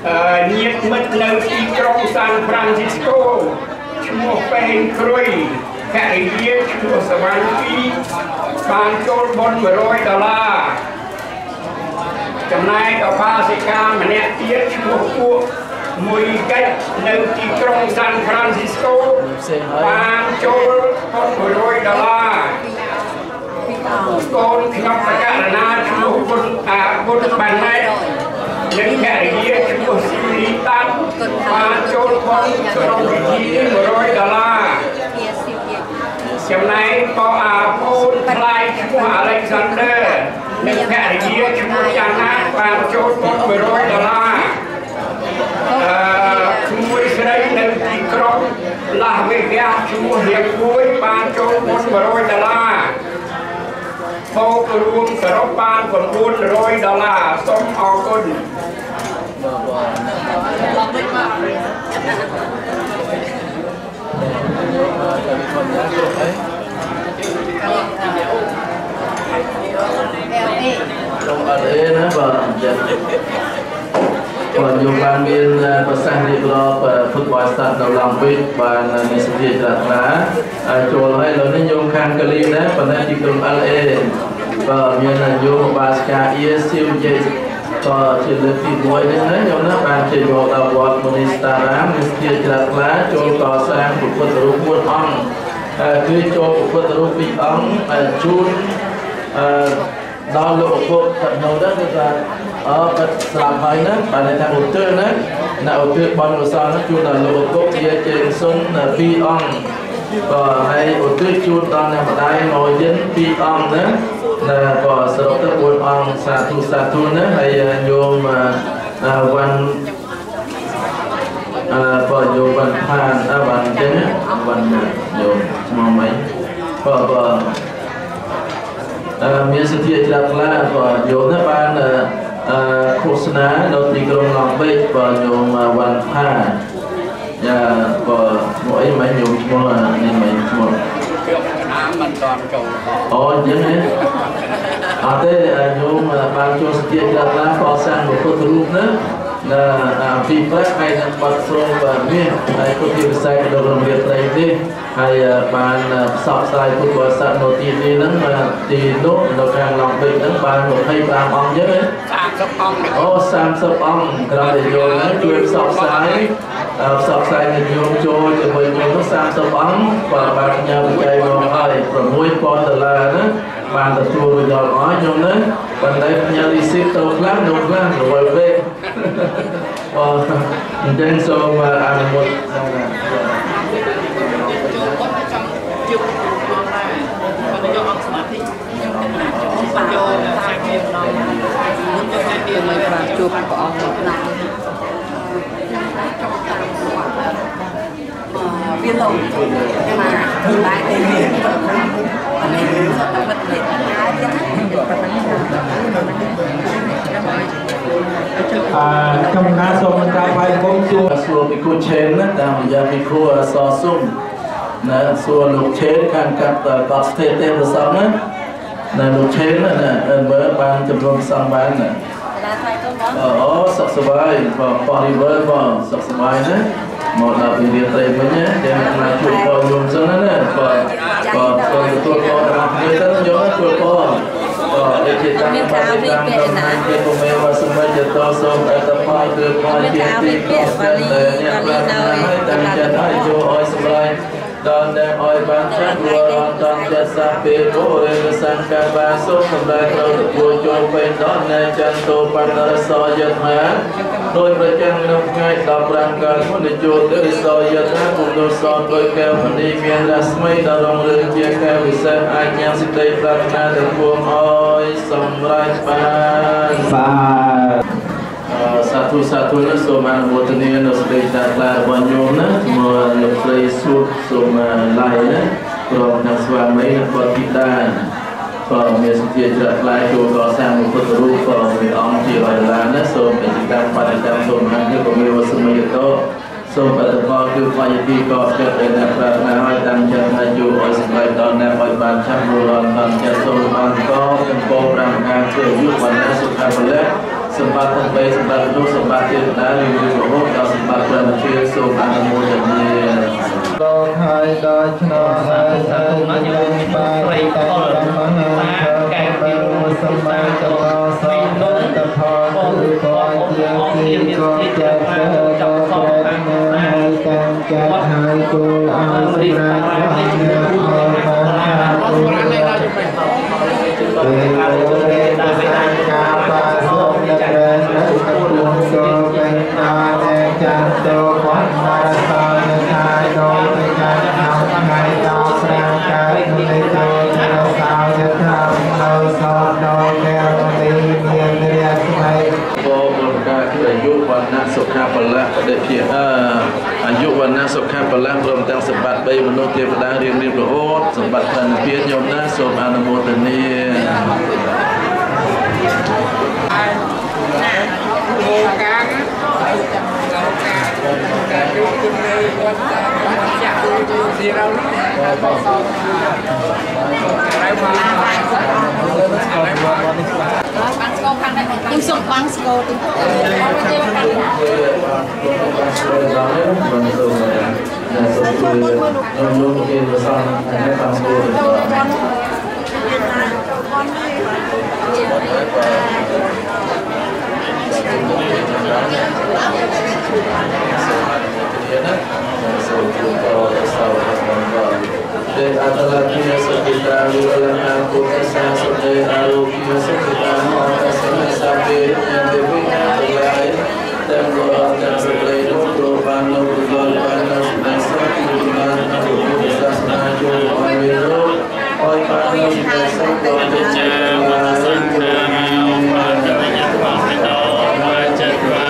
S9: អឺញាតិមិត្តនៅទីក្រុងសានហ្វ្រាន់ស៊ីស្កូឈ្មោះប៉េងគ្រុយ ភរិយាឈ្មោះសវណ្ណពីបានចូលបុណ្យ100ដុល្លារចំណែកឧបាសិកាម្នាក់ទៀតឈ្មោះពួកមួយកិច្ចនៅទីក្រុងសានហ្វ្រាន់ស៊ីស្កូបានចូលបុណ្យ100ដុល្លារកូនខ្ញុំបកករណាឈ្មោះបុណ្យអាបុណ្យបានណែនិងភរិយាឈ្មោះស៊ីរីតាន់បានចូលបុណ្យក្នុងពិធី100ដុល្លារ ចំណែកក៏អាពូនថ្លៃឈ្មោះ Alexander និងភរិយាឈ្មោះយ៉ាណាបានចូលបុណ្យ100ដុល្លារអឺក្មួយស្រីនៅទីក្រុងឡាស់វេហ្គាសឈ្មោះរៀបគួយបានចូលបុណ្យ100ដុល្លារបូករួមសរុបបាន900ដុល្លារសូមអរគុណ
S1: trong ở đây nó và còn dùng ban biên và sang đi lo và phước quả sát đầu lòng biết và nên sự gì là lá chùa hay là nó dùng khăn cái ly đó và nó chỉ cần LA បាទមានអាយុបាសកាអៀសៀវជ័យក៏ជាលើកទី1នេះណាខ្ញុំណាបានជាយកដល់វត្តមុនីស្តារាមមានស្ទាជ្រះថ្លាចូលកសាងពុទ្ធរូបមួយអង្គហើយ គឺចូលពុទ្ធរូបពីរអង្គហើយជូនអឺដល់លោកឪពុកគាត់នៅដែរគឺថាអឺគាត់ស្លាប់ហើយណាបានថាឧទ្ទិសណាណាឧទ្ទិសបន់កុសលហ្នឹងជូនដល់លោកឪពុកជាជើងសុនពីរអង្គក៏ហើយឧទ្ទិសជូនដល់អ្នកម្ដាយមកយិនពីរអង្គណាណាក៏សរុបទៅ4អង្គសាធុសាធុណាហើយញោមអឺវ៉ាន់អឺក៏ញោមវ៉ាន់ផានអឺវ៉ាន់ចឹងណាវ៉ាន់ ញោមឈ្មោះម៉េចក៏ក៏អឺមានសទ្ធាជ្រះថ្លាក៏ញោមណាបានអឺឃោសនានៅទីក្រុងឡង់បេកក៏ញោមវ៉ាន់ផានយ៉ាក៏ឈ្មោះអីមិនញោមឈ្មោះនេះមិនឈ្មោះ
S9: ជាប់ណាមិនតាន់ចូល
S1: អូអញ្ចឹងណាអត់ទេញោមបានចូលសទាជ្រះថ្លាកសាងពុទ្ធរូបណា នៅពីព្រឹកហើយនឹងបាត់ស្រោបាទមានហើយពុទ្ធវិស័យដល់រំលាយត្រីនេះហើយបានផ្សព្វផ្សាយពុទ្ធបរិស័ទនៅទីនេះហ្នឹងទីនោះនៅខាងឡង់ពេកហ្នឹងបាន25អង្គអញ្ចឹងណា
S9: 30អង្គ
S1: អូ30អង្គក្រោយដែលយកហ្នឹងជួយផ្សព្វផ្សាយអឺផ្សព្វផ្សាយនិយមចូលជាមួយខ្ញុំនោះ30អង្គបាទបានផ្ញើបច្ច័យមកហើយ6000ដុល្លារណា បានទទួលរួចដល់អស់ខ្ញុំណាប៉ុន្តែផ្ញើ receipt ទៅខ្លះនោះខ្លះរវល់ពេកអូអញ្ចឹងសូមអនុមោទនា
S5: ជួបព្រះអង្គណា វាឡងមកពីបាយទៅនេះអានេះសតវិតនេះហើយទៀតណា
S3: អឺខ្ញុំណាសូមក្រាបថ្វាយបង្គំសួរ
S1: សួរពីគូឆេនណាតាមរយៈពីគូអសសុំណាសួរលោកឆេនខាងកាត់កត់ស្ថិតទេប្រសពណាណាលោកឆេនណាណាមើលបានចំនួនផ្សំបានណា
S8: ឡាថ្លៃកូនបង
S1: អូសុខសប្បាយបងប៉រីវើបងសុខសប្បាយណា មកដល់ពីរៀនត្រីវិញណាតែមកជួយបងយំសិនណាណាបងបងបងទទួលបងរបស់គ្នាទៅយកទទួលបងបងអេជាតាំងមកតាមតាមជាពុំមេវសមិយតសូមអត្តផលគឺផលជាទីកប់តែអ្នកប្រាថ្នាឲ្យតាំងចិត្តឲ្យចូលឲ្យសម្រេច ដល់តែឲ្យបានចាស់រួចតនចិត្តសាពេពុរិសង្កបាសុសម្រាប់ត្រូវទទួលចូលពេលដល់នៃចន្ទោបណ្ណរសយថាដោយប្រចាំក្នុងថ្ងៃ15កើតមុនយោទិសយថាគុំនោះសនដោយកែវមณีមានរស្មីដល់រងរឿងជាកែវវិសេសអាចញ៉ាំសេចក្តីប្រាថ្នាទាំងពួងអើយសម្រេចបាន
S3: បាទ
S1: អឺ សាធុសាធុណាសូមអនុមោទនានៅសេចក្តីតាថ្លារបស់ញោមណាមកលោកស្រីសួតសូមឡៃណាព្រមទាំងស្វាមីនិងបុត្រធីតាក៏មានសទ្ធាជ្រះថ្លាចូលកសាងពុទ្ធរូបក៏មានអង្គជារយឡានណាសូមអធិការបដិកម្មសូមហាងគឺក៏មានវសមីតោសូមបដិផលគឺបញ្ញាទីក៏ចិត្តដែលអ្នកប្រាថ្នាឲ្យតាំងចិត្តថាជួបឲ្យសម្រេចដល់អ្នកឲ្យបានឆាប់រួចរាល់តាមចិត្តសូមបានកទាំងពោប្រាំការជួយយុវបណ្ណាសុខពលៈ សម្បត្តិទាំង3សម្បត្តិមនុស្សសម្បត្តិទេវតាឬរហូតដល់សម្បត្តិព្រះនិព្វានសូមអនុមោទនា
S3: លោកហើយដល់ឆ្នោហើយហើយយើងបានតែមហាកែពីសម្មាចរសំតតផលគឺក៏ជាទីក៏ចិត្តដល់ព្រះហើយតាមចាត់ហើយគូឲ្យសម្រាប់ឲ្យមហាគុណពេលលោកទេតាមការបាសុំដល់ព្រះនៅក្នុងចូល ពេលណាដែលចាត់ទៅគាត់មកសោយថាដោយទៅការតាមថ្ងៃដល់ប្រាំកើតនៃចូលចូលសោយថានៅសោដោយព្រះទីមានរាស្មី
S1: ពោបុរកាគឺអាយុវណ្ណៈសុខៈពលៈបដិភិអឺអាយុវណ្ណៈសុខៈពលៈព្រមទាំងសម្បត្តិ3មនុស្សទេវតារៀងរៀងរហូតសម្បត្តិព្រះនិព្វានញោមណាសូមអនុមោទនា
S9: ម កកាងការយកគុណនៅវត្តចាក់ទីរៅនេះហើយមក
S8: បានស្គរខាងដែរខ្ញុំសុំបានស្គរទីទៅទេវតា
S1: បានសូមណាសូមជួយញោមញោមគេប្រសងតែតាមគោល Dan adalah dia sekitar wilayah kota sampai arus sekitar kota sampai yang dibina terlain dan berada sebagai dokter panel berjual panel semasa kemudian kota senajo pemilu oi panel semasa kota Selamat malam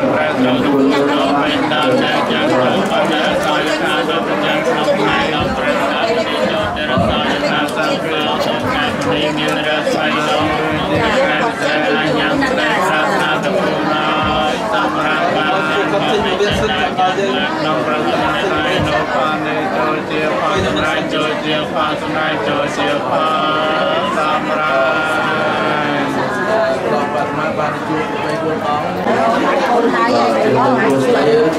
S1: ព្រះទន្ទុលោក
S5: បេតោចាចាលោ
S1: កអនាសា
S5: យកាលោកចាក្នុងថ្ងៃ
S1: លោកព្រះសាយចូល
S5: ទៅរសាយសា
S1: សាលោកចូលកា
S5: ពីមា
S1: នរស័យលោកព្រះសាយឡាញ៉ាំ
S5: ព្រះ
S1: សាសាទៅហើយសម្រាប់បានគ្រប់ទីមានសិទ្ធិរបស់យើងក្នុងព្រះសាយលោកបាន
S10: ចូលជាផាសម្រាប់ចូលជាផាសម្រាប់ចូលជាផាសម្រាប់លោកបានបានជួបពេល
S1: គួរអង្គ នាមានអបក៏តាមមកតែប
S5: ងចូលចូលច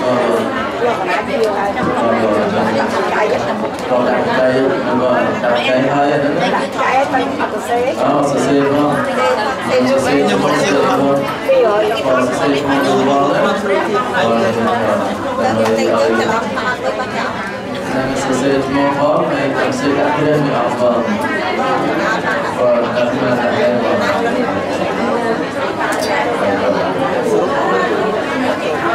S5: ូលម
S1: កពេកយកមានយកពេកលោក
S10: មានមានយកចូល
S5: មកខ្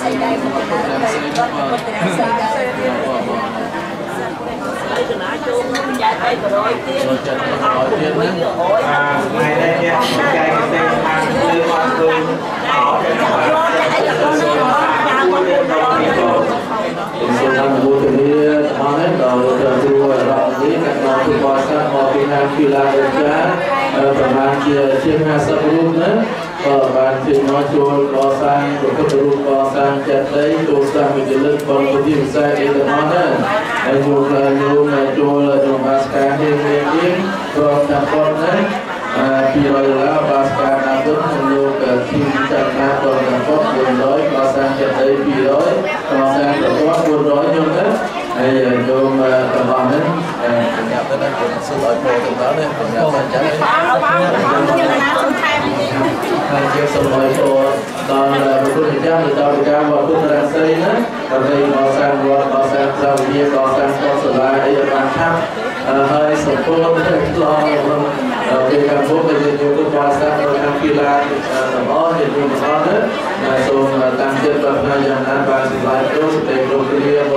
S5: សីដែរពុទ្ធរាសីដែរ ចំណាចូលក្នុងចាយទៅ100ទៀត
S1: Kalau jalan kalau dia ni,
S10: ថ្ងៃនេះនេះចែកទៅខាងលើមកគឺអោ
S1: Sunan Buddha dia, mana kalau kedua orang ini kan mampu puasa mau pindah villa kerja, pernah dia cina sebelumnya, ban cina jual kawasan, berkedua kawasan jadai, kawasan menjelat pembeli besar di mana, jual jual jual jual masker ini ini, kalau dapat ni. ពីរយឡាបាសការណាទុនក្នុងលោកធីមចន្ទណាក៏នឹងពក400ក៏សាងចិត្តដី200ក៏សាងប្រព័ន្ធ400ខ្ញុំណាហើយយោមរបស់នេះញ៉ាំទៅដល់គាត់សុទ្ធឲ្យពោទៅដល់នេះញ៉ាំទៅចឹង ហើយជាសូមឲ្យពោដល់ព្រះពុទ្ធចាស់ឬដល់ការវត្តពុទ្ធរាសីណាដើម្បីកសាងវត្តកសាងសាវិហារកសាងកុសលាអីបានថាហើយសពតទៅឆ្លងពេលកម្ពុជាយើងយកទៅបាសានៅខាងកីឡារបស់ជារួមអត់ណាសូមតាមចិត្តប្រាថ្នាយ៉ាងណាបានសម្រាប់ទៅស្ទេគ្រប់គ្រាប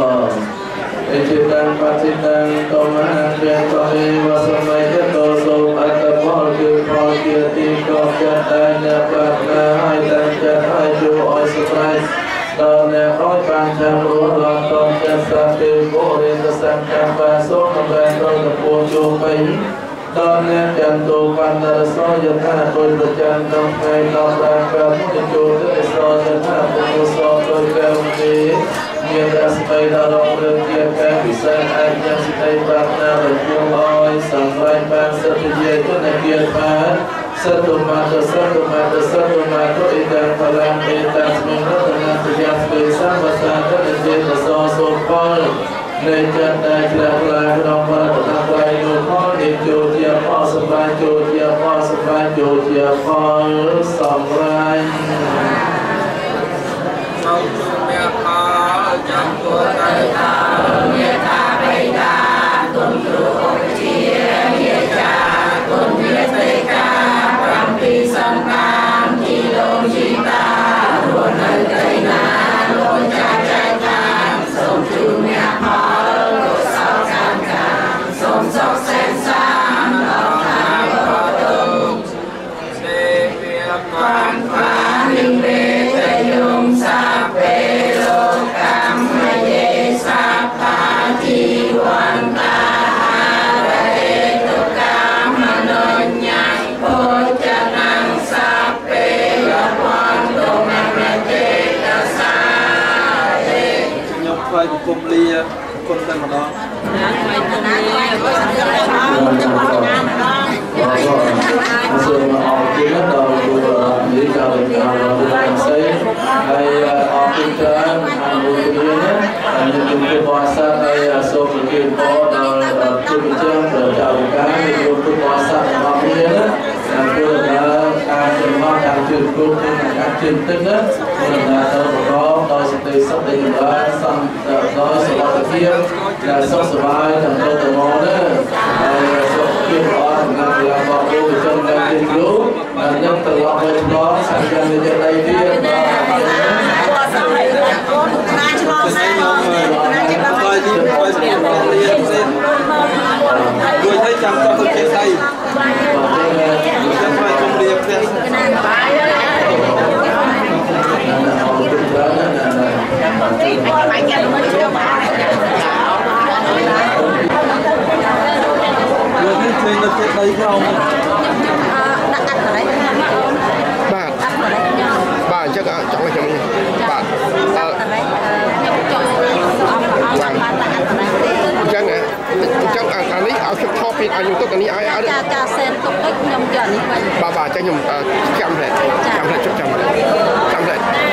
S1: អេចិតាំបច្ចិតាំតមហាព្រះតេវសម័យតោសូមអត្ត ផលគឺផលជាទីកោចិត្តតែអ្នកប្រាថ្នាឲ្យតាំងចិត្តឲ្យជួឲ្យសុខស្ដល់អ្នកអត់បានចាំរស់ដល់តនចិត្តសាទេបុរិយសង្ឃបាសូមបានដល់ទៅពួងជួពេញដល់អ្នកទាំងទូបានរសយថាគុណប្រចាំក្នុងថ្ងៃដល់បានកើតទៅចូលទៅសយថាពុទ្ធសោដោយកម្មទេ មានរស្មីដល់រងរឿងជាការពិសេសអាចយ៉ាងស្ដីប្រាថ្នារបស់យើងឲ្យសម្រេចបានសិទ្ធិបាទសត្វមាទសត្វមាទសត្វមាទអេតាបរាំអេតាស្មិងរតនាទយាស្ពេសម្បសាទនិចេតសោសុផលនៃចិត្តដែលជ្រះថ្លាក្នុងបរតនត្រ័យនោះផលនិយោជាផលសម្រាប់យោជាផលសម្រាប់យោជាផលសម្រា
S10: trong cuộc đời ta, nghiệp ta, bày ta, tuân thủ ខ្ញុំថ្វាយបង្គំលាគុណតែម្ដង
S1: សូមអរគុណដល់គ្រូនេះកាលពីអរគុណផ្សេងហើយអរគុណច្រើនអនុមោទនាហើយខ្ញុំជម្រាបអរសាទរហើយសូមប្រទានពរដល់គុណចាស់ព្រះចៅការនៃគុណពុទ្ធអរសាទររបស់គ្នាណាហើយព្រោះដល់ការចំណាក់ការជឿគ្រប់ទាំង ការជឿទឹកណាព្រោះដល់ទៅប្រកបដោយសតិសុខដែលចម្រើនសំដោយសុខភាពដែលសុខសប្បាយទាំងទៅទៅមកណាហើយសុខភាពល្អសម្រាប់កីឡាបោះគោវិជនដែលជាគ្រូហើយខ្ញុំត្រឡប់ទៅឆ្លងសង្កាត់នៃចិត្តដៃទៀត
S10: ទៅស្អីខ្ញុំថ្វាយទីថ្វាយបង្គំលាផ្សេងរួចហើយចាំចង់ទៅជាស្អីចាំថ្វាយគុំលាផ្ទះរួចនេះឃើញនៅចិត្តដីក្រោម
S11: បាទបាទ អញ្ចឹងចង់ឲ្យខ្ញុំបា ទអឺអញ្ចឹងអញ្ចឹងអានេះឲ្យខ្ញុំថតពីឲ្យខ្ញុំទុកអានេះឲ្យឲ្យ
S5: ចាចាសែនទុកនេះខ្ញុំយកនេះវិញ
S11: បាទបាទអញ្ចឹងខ្ញុំចាំតែចាំតែចាំតែចាំតែ
S5: ខ្ញុំទៅថ្លៃ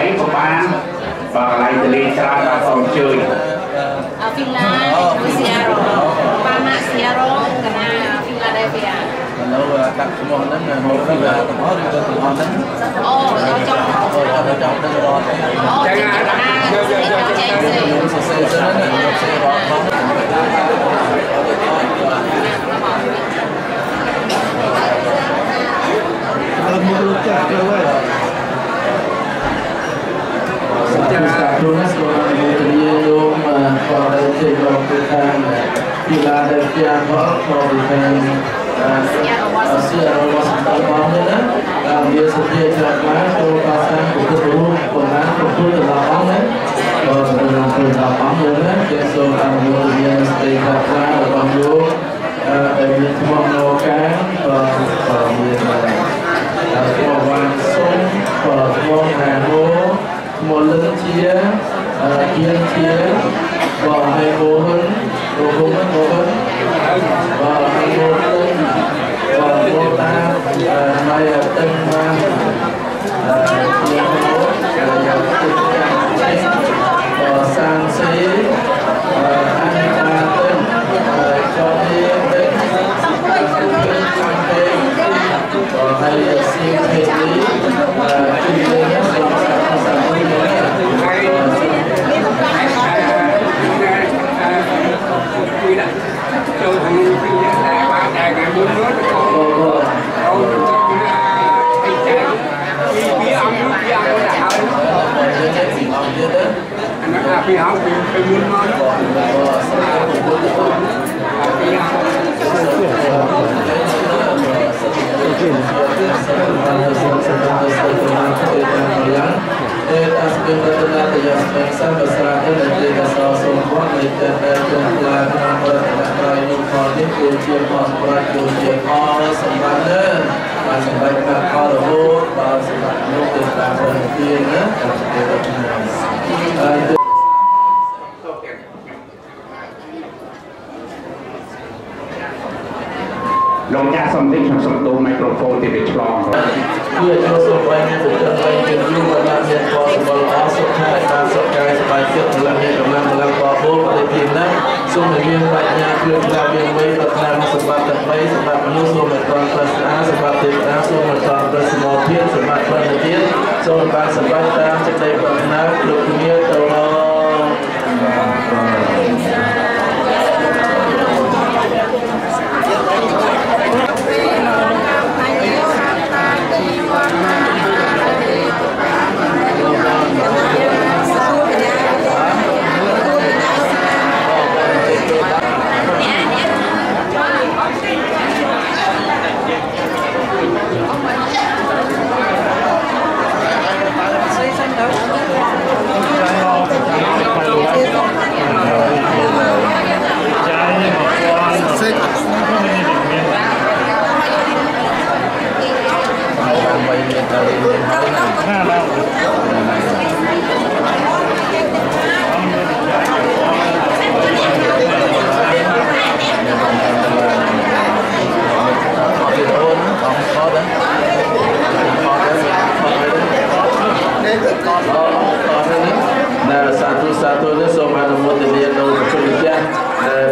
S3: អីក៏បានបាទកន្លែងទលេច្រើនបាទសូមជឿ
S8: អហ្វីឡាសៀរ៉ូបាណាសៀរ៉ូកណាហ្វីឡាដេវីយ៉ា
S1: នៅដាក់ឈ្មោះហ្នឹងហូបទៅទាំងអស់ឬក៏ទាំងអស់ហ្នឹង
S8: អូដល់ចង់
S1: អូដល់ចង់ដឹងរត់
S8: អូចេញណាចេញចេញ
S1: ខ្ញុំសរសេរទៅហ្នឹងខ្ញុំសរសេររត់ផង
S11: អត់មកលោកចាស់ទៅហើយ
S1: ចា៎គ្រូណាសូមអនុមោទនាយោមក៏ได้ជ័យមកពីខាងពីឡាដែលជាផងក៏ពីខាងអសៀរបស់សម្ដេចបងនេះណាតាមវាសទ្ធាច្រាក់មកចូលកសាងពុទ្ធរូបប៉ុន្មានគ្រប់គ្រងទៅដល់អង្គណាក៏សម្រាប់ទៅដល់អង្គនេះណាជាសូមអនុមោទនាស្ទេខាងរបស់យោដែលមានធម៌នៅកាក៏ក៏មានតែប្រវត្តិសុំក៏ធម៌ណាហោ một lần chia kiên chia và hai bố hơn bố bố hơn bố hơn và hai bố hơn và bố ta mai tân mang kiên bố và sang sĩ anh ta tân cho đi đến và hay xin thầy lý
S9: ចូលក្នុងពីតែបានតែគេមុននោះទៅចូលអីចាពីពីអង្គពីអង្គទៅហើយអាពីអង្គពីមុនមកពីអង្គ
S1: Kita sebenarnya tidak sebangsa berserahkan dan tidak salah semua Mereka dan jumlah nomor dan ini Kali ujian Al-Quran ujian Allah Sembada Sembada Kat Al-Hud Sembada Nukis Dan Berhentian Dan Sembada
S3: លោកចាស់សុំតិចខ្ញុំសុំដូរមីក្រូហ្វូនតិចវាឆ្លង
S1: គឺចូលសុំបីមានសុខភាពជាគ្រូបណ្ដាមានផលផលល្អសុខភាពបានសុខកាយសុខចិត្តពលមានកម្លាំងពលបបោប្រតិភិនណាសូមមានបញ្ញាគ្រឿងក្លាមានវ័យប្រាថ្នាសម្បត្តិទាំង3សម្បត្តិមនុស្សសូមមិនតន់ប្រស្អាតសម្បត្តិទេវតាសូមមិនតន់ប្រសមភាពសម្បត្តិប្រតិភិនសូមបានសម្បត្តិតាមសេចក្តីប្រាថ្នាគ្រប់គ្នា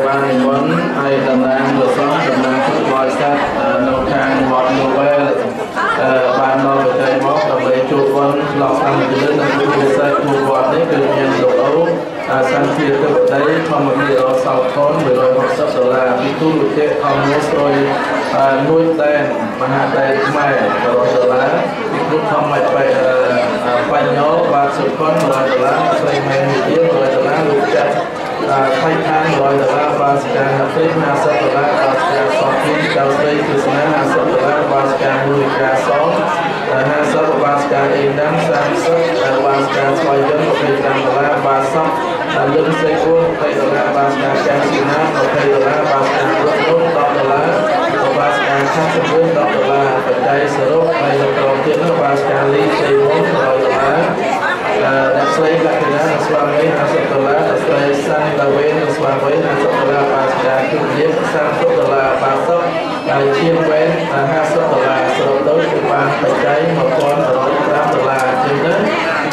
S1: បាននិមន្តឲ្យតំណាងព្រះសង្ឃតំណាងពុទ្ធបរិស័ទ ឆ្លងតាមទៅលើនៅក្នុងវិស័យមួយវត្តនេះគឺមានលោកអូអាសានជាទឹកដីធម្មវិរសោខុន160ដុល្លារពីទូរទេសអមស្រួយនួយដែនមហាដែនខ្មែរ100ដុល្លារពីទូធម្មបៃបញ្ញោបាទសុខុន100ដុល្លារស្រីមែនវិជា100ដុល្លារលោកចាត់ថៃខាន100ដុល្លារបាទសិកាហាហ្វេ50ដុល្លារបាទសិកាសោទីដល់ស្រីទស្សនា50ដុល្លារបាទសិកាមួយការសោ 50បាទស្ការអេដាំ30បាទស្ការស្វ័យយន្ត25ដុល្លារបាទសោះលឹមសេគួរ20ដុល្លារបាទស្ការកាំស៊ីណា20ដុល្លារបាទស្ការរត់នោះ10ដុល្លារបាទស្ការខាត់ជំនួយ10ដុល្លារបច្ច័យសរុបហើយនៅក្រោមទៀតនោះបាទស្ការលីជ័យមុំ100ដុល្លារអ្នកស្រីលក្ខណៈស្វាមី50ដុល្លារអ្នកស្រីសាន់ដាវេនស្វាមី50ដុល្លារបាទស្ការគុណយា30ដុល្លារបាទសុខ ហើយឈៀនវេន50ដុល្លារសរុបទៅគឺបានបច្ច័យ1105ដុល្លារជាងទៅ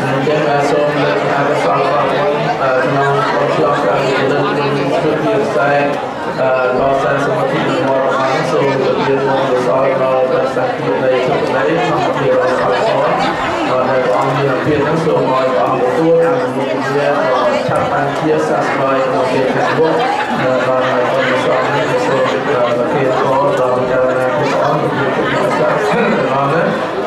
S1: អញ្ចឹងសូមលើកថាប្រសងបងប្អូនក្នុងក្នុងឆ្លងកាត់ពីលើកជួយជាខ្សែអឺកសាងសមាធិរបស់របស់សូមទៅរៀនមកសល់ដល់ប្រសិទ្ធភាពនៃសុខដីសមាធិរបស់ផងហើយនៅ ព្រះអង្គមានភាពនឹងសូមឲ្យព្រះអង្គទទួលអនុមោទនាឆាប់បានជាសះស្បើយក្នុងពេលខាងមុខដល់ហើយគុណសង្ឃនេះសូមប្រទានពរដល់ចៅណាព្រះអង្គជាពុទ្ធសាសនាដល់ណា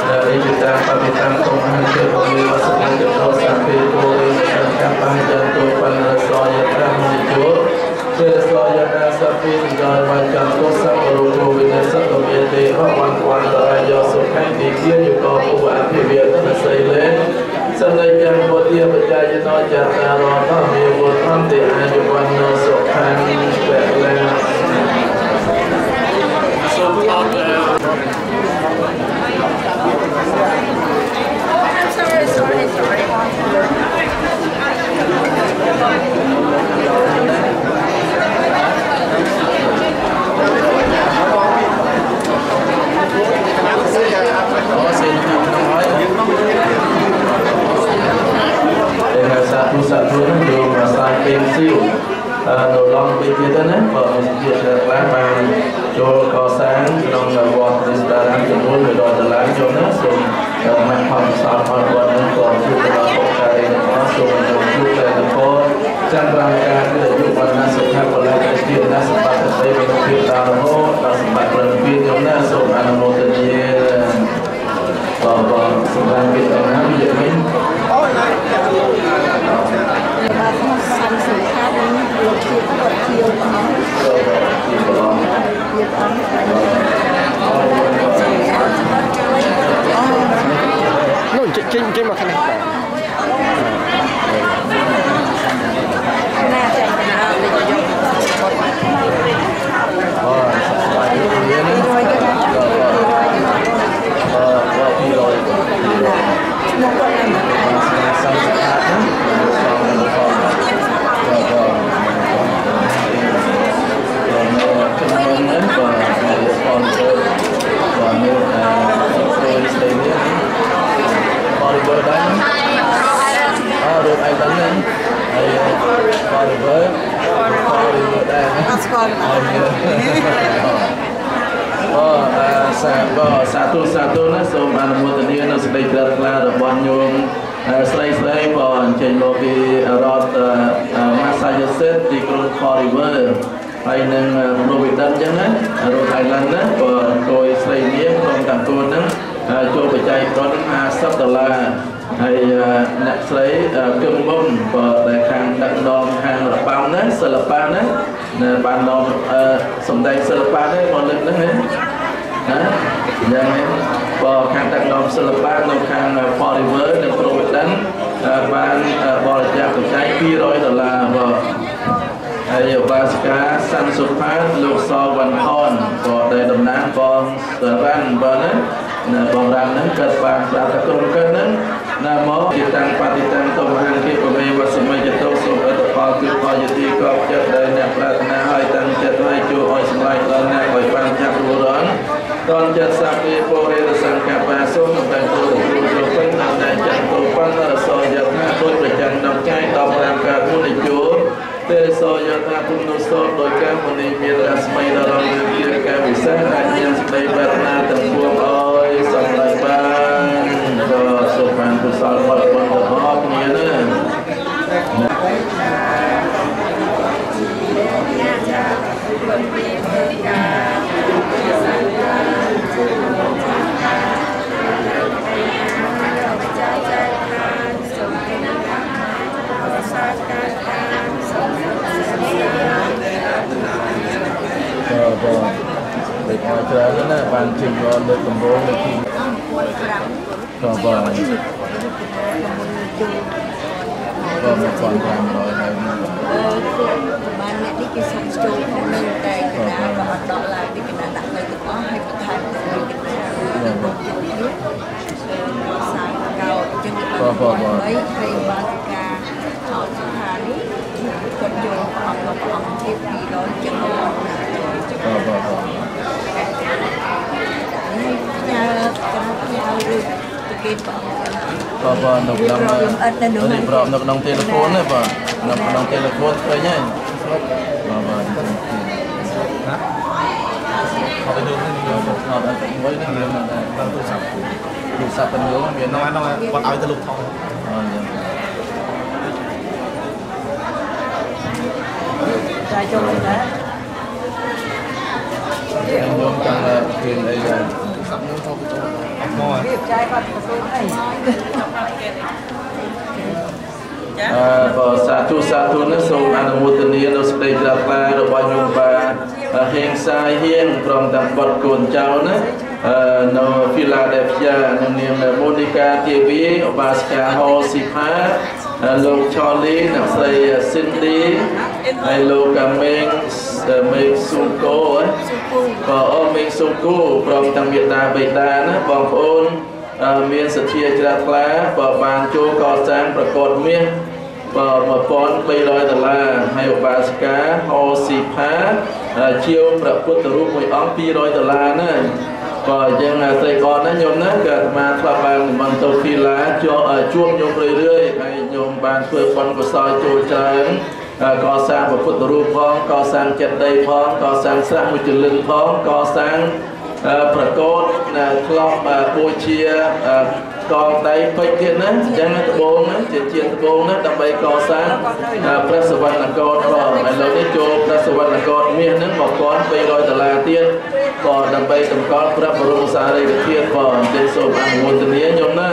S1: ដែលជាតាមបរិតាមគុំហានជាពលិវសនាចតោសាពេពោរិសកម្មបញ្ចន្ទុបណ្ណសយត្រមិជោព្រះសយនាសពេនិយវចន្ទុសពរូ បវិនិសតមេទេអវន្តវន្តរាយសុខៃទីជាយកោឧបអភិវេទនសីលេសន្តិយ៉ាងពុទ្ធិបច្ច័យណោចតារោធមេវធន្តិ ដល់លើកដំបូងនៃទីក៏បាទក៏1500ហើយ
S5: បានអ្នកនេះគេសុំចូលក្នុងនឹងតែកណាក៏អត់ដកឡើងទីកណាដាក់នៅទាំងអស់ហើយបន្ថែមទៅកណាសាយកោចឹងហើយហើយបានការថតស្ថានីគាត់ចូលអង្គព្រះអង្គជា200ចឹងមក
S1: បាទបាទបាទ
S5: ហើយ ផ្ញើការផ្ញើឬទៅគេបង
S1: បាទបាទនៅក្នុងនេះប្រອບនៅក្នុងទូរស័ព្ទណាបាទនៅក្នុងទូរស័ព្ទឃើញហើយបាទបាទណាអត់ទៅនឹងអត់ទៅមួយនេះមាននៅទូរស័ព្ទទូរស័ព្ទទាំងនោះមានហ្នឹងហ្នឹងគាត់ឲ្យទៅលោកថតអឺយ៉ាង
S5: ចាចូលដែរ
S1: ខ្ញុំចង់ឃើញអីដែរ
S5: រៀបចាយគាត់ទៅสู้អី
S1: អឺបើសាធុសាធុនេះសូមអនុមោទនានៅសេចក្តីជ្រះថ្លារបស់ញោមបាហេងសាយហៀងព្រមទាំងបុត្រកូនចៅណាអឺនៅ Philadelphia នឹងនាមមូនីកាទេវីឧបាសិកាហោស៊ីផាលោកឆលីអ្នកស្រី Cindy ហើយលោកមេងមេងស៊ូកូ ក៏អមេងស៊ូកូព្រមទាំងមេដាបេដាណាបងប្អូនមានសទ្ធាជ្រះថ្លាបើបានចូលកសាងប្រកបមាសបើ1300ដុល្លារហើយឧបាសិកាហោស៊ីផាជាវព្រះពុទ្ធរូបមួយអង្គ200ដុល្លារណាបើយើងត្រេកអរណាញោមណាក៏អាត្មាធ្លាប់បាននិមន្តទៅភីឡាជួជួបញោមរឿយៗហើយញោមបានធ្វើបុណ្យកុសលចូលច្រើន កសាងព្រះពុទ្ធរូបផងកសាងចិត្តដីផងកសាងស្រះមួយជលឹងផងកសាងប្រកោតធ្លាប់បូជាកងដៃពេជ្រទៀតណាអញ្ចឹងដបងណាជាជាដបងណាដើម្បីកសាងព្រះសវណ្ណកោតផងឥឡូវនេះចូលព្រះសវណ្ណកោតមាសហ្នឹង1200ដុល្លារទៀតក៏ដើម្បីតម្កល់ព្រះបរមសារីរិកធាតុផងអញ្ចឹងសូមអនុមោទនាញោមណា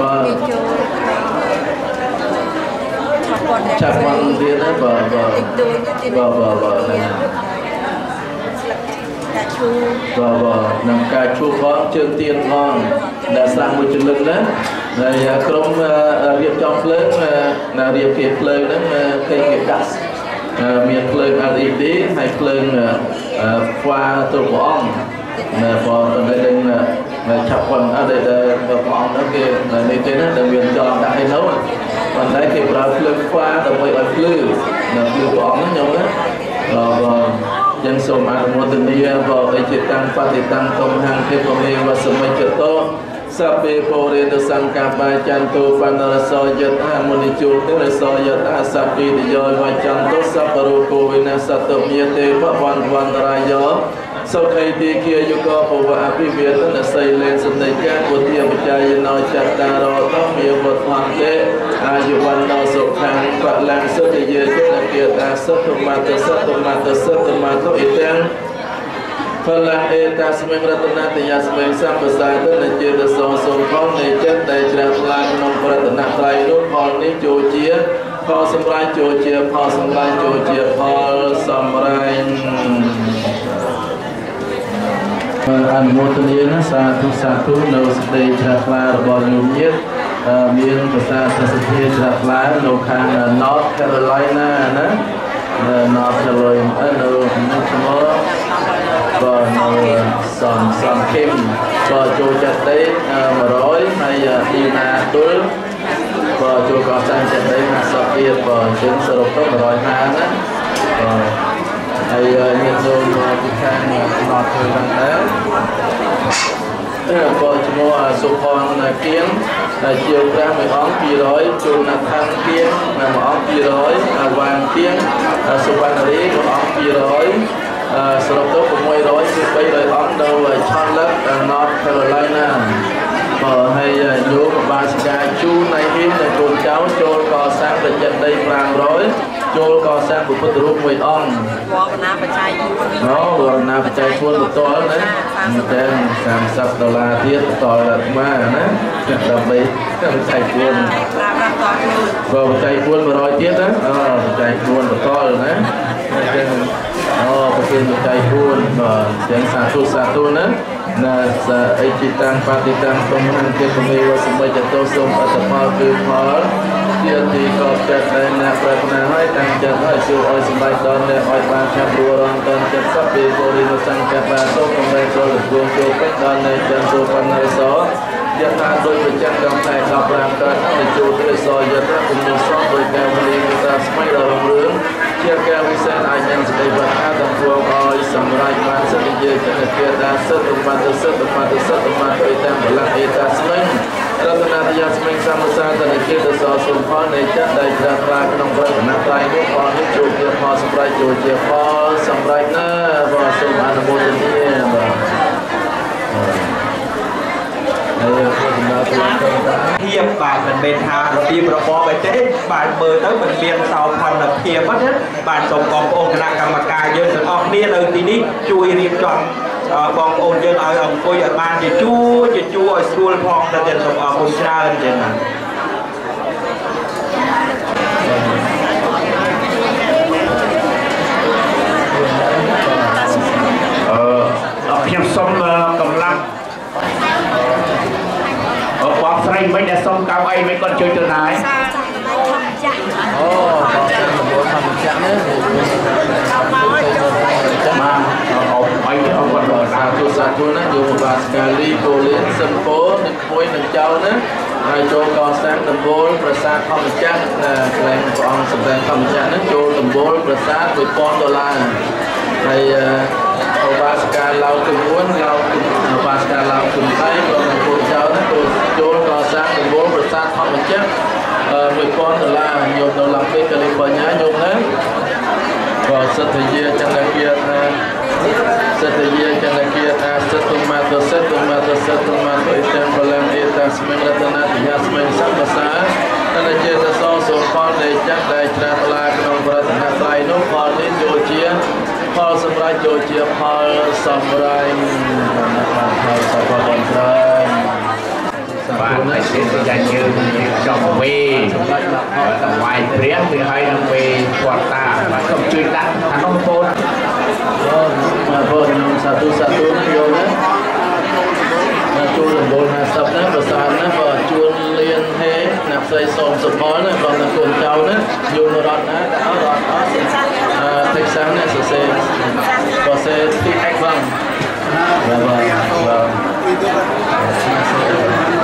S1: បាទ ចាប់បានទៀតណាបាទបាទបាទបាទបាទ
S5: កាឈូ
S1: បាទបាទនឹងការជួបផងជើងទៀនផងដែលស្រាំមួយចលឹកណាហើយក្រុមរៀបចំភ្លើងណារៀបពីភ្លើងហ្នឹងគេគេកាត់មានភ្លើង LED ហើយភ្លើងហ្វាទៅព្រះអង្គណាបងនៅនឹងឆាប់ប៉ុនអត់ដែលព្រះអង្គហ្នឹងគេនេះទេណាដែលមានចងដាក់ឲ្យនៅ ប៉ុន្តែគេប្រើភ្លើងហ្វាដើម្បីឲ្យភ្លឺនៅភ្លឺព្រះអង្គហ្នឹងខ្ញុំណាបាទយ៉ាងសូមអនុមោទនាបរិជាតាំងបតិតាំងកំហាំងទេពមេវសមិចតោសពេពរិទសង្កបាចន្ទោបណ្ណរសយថាមុនិជុទរសយថាសព្ពីតិយោវចន្ទោសពរោគវិនាសតមេទេភវន្តវន្តរាយោ សុខៃទីគាយុកពវអភិវេតនសីលេនសន្តិកាពុទ្ធាបច្ច័យណោចតារោតមេវត្តហន្តេអាយុវណ្ណោសុខាំបលាំងសុទ្ធយេទនគាតាសុទ្ធមតសុទ្ធមតសុទ្ធមតអ៊ីទាំងផលៈអេតាស្មិងរតនតយាស្មិងសម្បសាទនជាតសងសូមផងនៃចិត្តដែលជ្រះថ្លាក្នុងប្រតនត្រ័យនោះផលនេះចូលជាផលសម្រាប់ចូលជាផលសម្រាប់ចូលជាផលសម្រាប់ អនុមោទនាណាសាធុសាធុនៅសេចក្តីជ្រះថ្លារបស់ញោមញាតិមានប្រសាទសទ្ធាជ្រះថ្លានៅខាង North Carolina ណា North Carolina នៅនៅឈ្មោះបាទនៅសំសំខេមក៏ចូលចិត្តទេ100ហើយទីណាដុលក៏ចូលកសាងចិត្តទេ50ទៀតក៏អញ្ចឹងសរុបទៅ150ណាបាទ ហើយញាតិញោមពីខាងណតធ្វើហ្នឹងដែរតែបើឈ្មោះសុផនណាគៀងដែលជាប្រាស់មួយអង្គ200ជួនណាត់ខាងគៀងមួយអង្គ200វាងគៀងសុវណ្ណរីមួយអង្គ200សរុបទៅ600គឺ300អង្គនៅឆាន់លឹក North Carolina បើហើយយោមបាសិកាជូនណៃហ៊ីនទៅកូនចៅចូលកសាងប្រចិតដី500ចូលកសាងពុទ្ធរូបមួយអង្គ
S5: វរណាបច្ច័យ4
S1: អូវរណាបច្ច័យពួនបន្តណាតែ30ដុល្លារទៀតបន្តអាត្មាណាដើម្បីបច្ច័យពួន
S5: ប្រើប្រាស់តខ្លួន
S1: បើបច្ច័យពួន100ទៀតណាអូបច្ច័យពួនបន្តណាចឹងអូប្រគេនបច្ច័យ4បាទទាំងសាធុសាធុណា ណាសាអិចិតាំងបតិតាំងទុំហន្តិពមេវសម្បិចតោសូមអត្តផលគឺផលជាទីកប់ចិត្តដែលអ្នកប្រាថ្នាឲ្យតាំងចិត្តឲ្យជួបឲ្យសម្បិចដល់អ្នកឲ្យបានឆាប់រួរងដល់ចិត្តសពពីបរិនិសង្កបាសូមកំលែងចូលលួងចូលពេញដល់នៅចិត្តសូបណ្ណរសយថាដោយប្រចាំកំតែ15កើតទៅជួបទៅសយថាគុំនឹងសោះដោយការវេលាតាស្មៃដល់រឿង ជាការវិសេសអាចញ៉ាំសេចក្តីប្រាថ្នាទាំងពួងឲ្យសម្រេចបានសិទ្ធិជាគណៈគាតាសិទ្ធិបត្តិសិទ្ធិបត្តិសិទ្ធិបត្តិឯតាមបលៈឯតាស្មិញរតនាទយស្មិញសមសាតនិគេទសសុផលនៃចិត្តដែលត្រាស់ត្រាក្នុងប្រកណត្រៃនោះផលនេះចូលជាផលសម្រេចចូលជាផលសម្រេចណាបាទសូមអនុមោទនាបាទហើយខ្ញុំដល់ទៅតាម
S12: ភាពបាទមិនមែនថារបៀបរបបអីទេបាទមើលទៅមិនមានសោភ័ណភាពទេបាទសូមបងប្អូនគណៈកម្មការយើងទាំងអស់គ្នានៅទីនេះជួយរៀបចំបងប្អូនយើងឲ្យអង្គុយឲ្យបានជាជួរជាជួរឲ្យស្រួលផងទៅទៀតសូមអរគុណច្រើនចឹងណា
S9: អឺខ្ញុំសូមកម្លាំងអឺបងស្រី មិនដែលសុំកៅអីមិនគាត់ជួយទៅដែរ
S1: អូបងចាក់ដំបូលធម្មចាក់នេះបាទអបអីអបគាត់សាធុសាធុណាយោបាស្កាលីកូលៀនសិមពោនឹងគួយនឹងចៅណាហើយចូលកសាងដំបូលប្រាសាទធម្មចាក់កន្លែងព្រះអង្គសម្ដែងធម្មចាក់ហ្នឹងចូលដំបូលប្រាសាទ1000ដុល្លារហើយឧបាសិកាឡៅជំនួនឡៅឧបាសិកាឡៅជំថៃក៏នឹងគូចៅហ្នឹងចូលកសាងដំបូលប្រាសាទធ ម្មចាក់1000ដុល្លារញោមនៅឡាំពេកលីបញ្ញាញោមណាក៏សិទ្ធិយាចន្ទគាថាសិទ្ធិយាចន្ទគាថាសិទ្ធិមាទសិទ្ធិមាទសិទ្ធិមាទអិទាំងបលំអេតាស្មិងរតនាទយាស្មិងសម្បសាតនជាសសសូផលនៃចាក់ដែលច្រាថ្លាក្នុងប្រតនត្រ័យនោះផលនេះចូលជាផលសម្រាប់ចូលជាផលសម្រាប់ផលសម្រាប់បំរើ
S9: បា ទតែជាយ៉ាងយើងចំវេតម្វាយព្រះគឺឲ្យនឹងវេគាត់តាបាទសូមជួយដាក់អានោះពោល
S1: អូមកបងខ្ញុំសាធុសាធុណាយកណាមកជួលដំបូល50ណាប្រសាទណាបើជួលលៀនហេណាផ្សេងសូមសុផលណាបងនៅកូនចៅណាយករត់ណាតែអត់រត់អត់អឺតិចសាំណាសរសេរបើសេទីអេកបងបាទបាទសា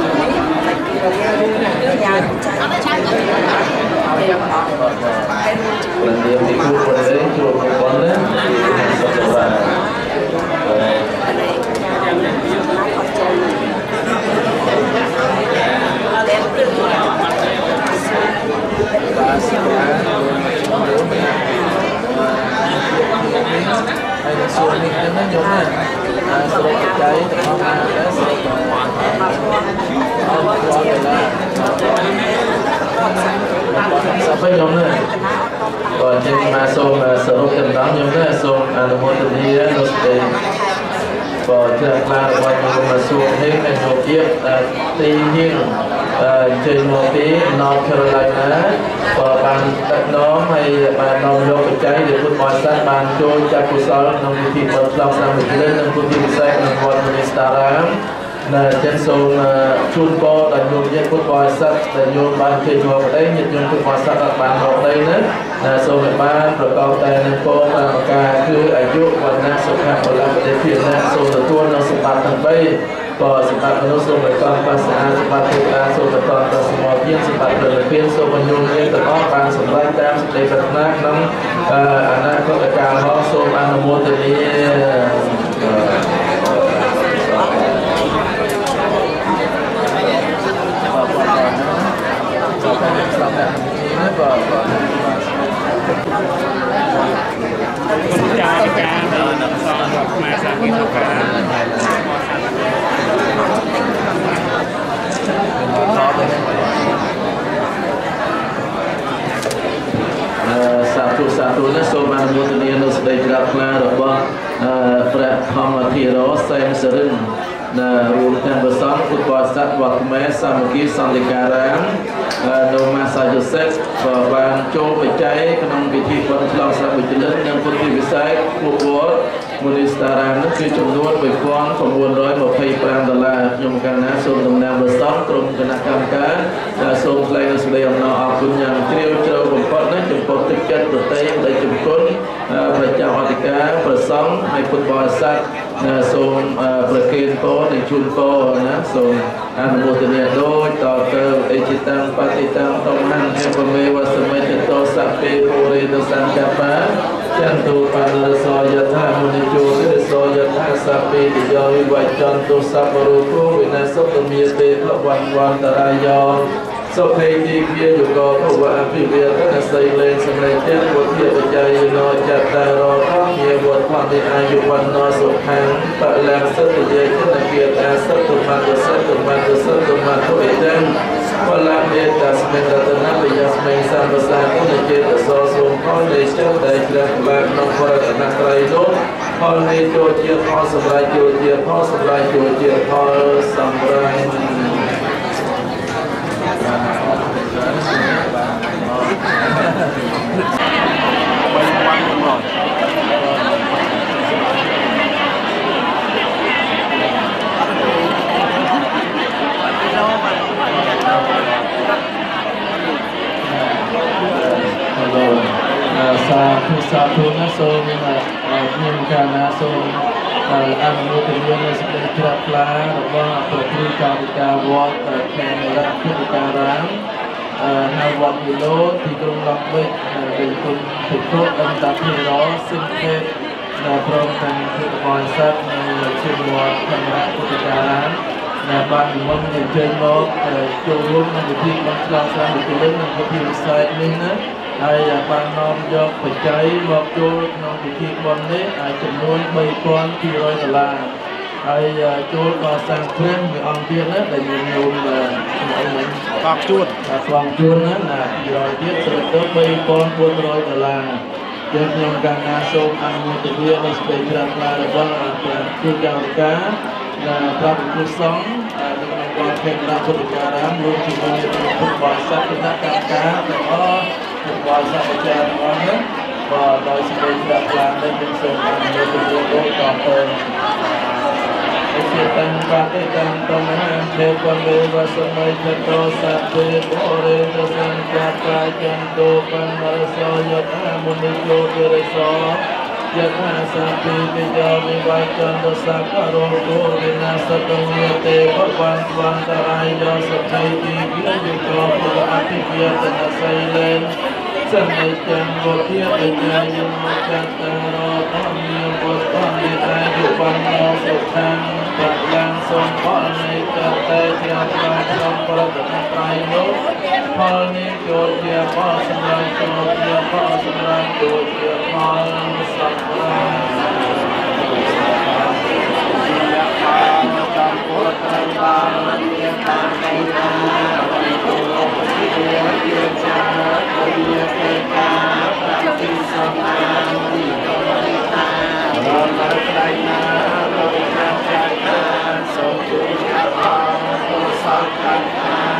S1: អេតាំងបលាំងអេតាស្មិញរតនតយស្មិញសមសាតនចេតស សូមអនុមោទនីណតគេណាណតប្រឡៃណាប្រទានទីគូប្រទេសជួបប៉ុណ្ណាសុខសប្បាយ hay là xuồng thì nó giống này à, sơ lộc cháy không à cái sơ lộc sao phải giống này còn trên mà xuồng sơ lộc cần đó giống này xuồng à là một tình hi đó nó sẽ còn trên là ngoài những mà xuồng hết này một chiếc tì hiên trên một tí North Carolina ក៏បានដឹកនាំហើយបាននាំយកបច្ច័យដែលពុទ្ធបរិស័ទបានចូលចាត់កុសលក្នុងពិធីបុណ្យឆ្លងឆ្នាំវិជ្ជានិងពិធីពិសេសក្នុងវត្តមេស្តារាម នៅចិនសូមជូនពរដល់ញោមញាតិពុទ្ធបរិស័ទដែលញោមបានជ័យមកប្តីញាតិញោមពុទ្ធបរិស័ទដែលបានមកប្តីណាណាសូមឲ្យបានប្រកបតែនឹងពរតាមប្រការគឺអាយុវណ្ណៈសុខៈពលៈបតិភិណៈសូមទទួលនៅសម្បត្តិទាំង3ក៏សម្បត្តិមនុស្សសូមឲ្យកំបាសាសម្បត្តិទេវតាសូមបន្តតសមរភាពសម្បត្តិព្រះនិព្វានសូមបញ្ញោមញាតិទាំងអស់បានសម្រេចតាមសេចក្តីប្រាថ្នាក្នុងអនាគតកាលមកសូមអនុមោទនា គុណ
S9: ចារការនៅនឹងសងរបស់ខ្មែរ
S1: សាមីសុខាសាធុសាធុនេះសូមអនុមោទនានៅសេចក្តីជ្រះថ្លារបស់ព្រះធម្មធិរោសែមសរិន ណារួមទាំងប្រសងពុទ្ធបរិស័ទវត្តមេសាមគ្គីសន្តិការាមនៅម៉ាសាជូសេតក៏បានចូលបច្ច័យក្នុងពិធីបុណ្យឆ្លងស្រៈវិជ្ជលិននិងពុទ្ធិវិស័យគួបវត្តមូលនិស្តារាមនោះគឺចំនួន1925ដុល្លារខ្ញុំកាលណាសូមតំណាងប្រសងក្រុមគណៈកម្មការដែលសូមថ្លែងសេចក្តីអំណរអគុណយ៉ាងជ្រាលជ្រៅបំ ផុតណាចំពោះទឹកចិត្តប្រទេសដែលជំគុណប្រជាអធិការប្រសងហើយពុទ្ធបរិស័ទសូមប្រគេនពរនិងជូនពរណាសូមអនុមោទនាដូចតទៅអេចិតាំងបតិតាំងតំហានហេបមេវសមិចតោសៈពេពុរិទសង្កបាចន្ទុបានរសយថាមុនិជោរិសយថាសពេតិយោវិវចន្ទុសពរូពោវិនសុតមេទេភវញ្ញវន្តរាយោ សុភេទីគាយុកោភវអភិវេតនសីលេងសម្លេងទាំងពុទ្ធិបច្ច័យនោចតរោធមេវត្តផតិអាយុវណ្ណោសុខាំបលាសិទ្ធិយេចនគាតាសតុមន្តសតុមន្តសតុមន្តអេទាំងបលាមេតាស្មេតតនបយស្មេសម្បសាគុណចេតសោសូមផលនៃចិត្តដែលជ្រះក្បែរក្នុងបរតនត្រ័យនោះផលនៃចូលជាផលសម្រាប់ចូលជាផលសម្រាប់ចូលជាផលសម្រាប់ សាធុសាធុណាសូមខ្ញុំកាលណាសូមអនុមោទនានៅសេចក្តីជ្រះថ្លារបស់ព្រះគ្រូកាវិកាវត្តខេមរៈពុទ្ធការាមនៅវត្តវិលោទីក្រុងឡុងវិចដែលគុណភិក្ខុអន្តភិរោសិនភេទនៅព្រមទាំងពុទ្ធបរិស័ទនៅជើងវត្តខេមរៈពុទ្ធការាមដែលបាននិមន្តអញ្ជើញមកចូលរួមក្នុងពិធីបុណ្យឆ្លងឆ្នាំវិជ្ជមាននិងពិធីពិសេសនេះណា ហើយបាននាំយកបច្ច័យមកចូលក្នុងពិធីបុណ្យនេះចំនួន3200ដុល្លារហើយចូលកសាងព្រះមួយអង្គទៀតណាដែលយើងញោមស្វាគជួនស្វាគជួនណាណា200ទៀតស្រាប់ទៅ3400ដុល្លារយើងខ្ញុំកណ្ណាសូមអនុមោទនានៃសេចក្តីជ្រះថ្លារបស់ព្រះគ្រូចៅការដែលប្រាប់គ្រូសង្ឃនៅក្នុងវត្តខេមរៈពុទ្ធការាមរួមជាមួយពុទ្ធបរិស័ទគណៈកម្មការទាំងអស់ ពុទ្ធបរិស័ទអាចារ្យទាំងអស់នេះបាទដោយសេចក្តីជ្រះថ្លានេះខ្ញុំសូមអនុមោទនាដូចតទៅអិសិតាំបតិតាំតំហាំទេពមេវសម័យចតោសត្វេបរិទសង្កាកាចន្ទុបណ្ណរសយថាមុនិយោទិរសោ យថាសាពិតិយោវិវចន្ទសក្ករោគោវិនាសតមេទេភ វន្តវន្តរាយយោសភ័យទីវិយុគោពុអភិយតនសៃលេនសមិចាំវភាបញ្ញាយមកចតរោធម្មាពុទ្ធនិតាយុបណ្ណោសុខាំបលាំងសូមផលនៃកតេជ្រះថ្លាក្នុងប្រតនត្រ័យនោះផលនេះចូលជាផលសម្រាប់ចូលជាផលសម្រាប់ចូលជាផលសម្រាប់ចំពោះត្រៃបានមានតាមនៃណាវិពុទ្ធវិទ្យាជាចាវិទ្យាទេកាប្រតិសម្មាវិកុរិតារំលឹកដៃណាលោកខាងចាកាសូមជួយអបអរគុណសង្ឃកាសូមសុខសន្សាអរគុណ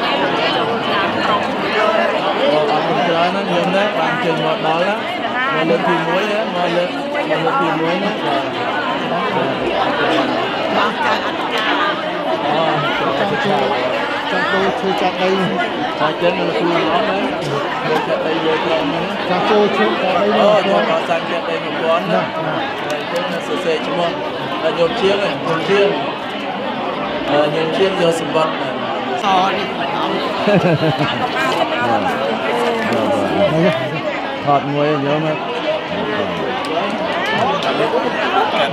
S1: ផល ច្រើនណាស់ខ្ញុំណាបានជើញមកដល់ណាមកលើកទី1ណាមកលើកមកលើកទី1ណាបាទបាទចាអត់ការអូចាំចូលចាំចូលជួយចាត់ដីតែចឹងលោកគ្រូអត់ណាលោកចាត់ដីយកត្រង់ហ្នឹងចាំចូលជួយចាត់ដីអូយកកសាងចាត់ដី1000ណាហើយចឹងសរសេរឈ្មោះញោមជាងញោមជាងញោមជាងយកសម្បត្តិសនេះមិនអត់ thọt muối nhớ mà.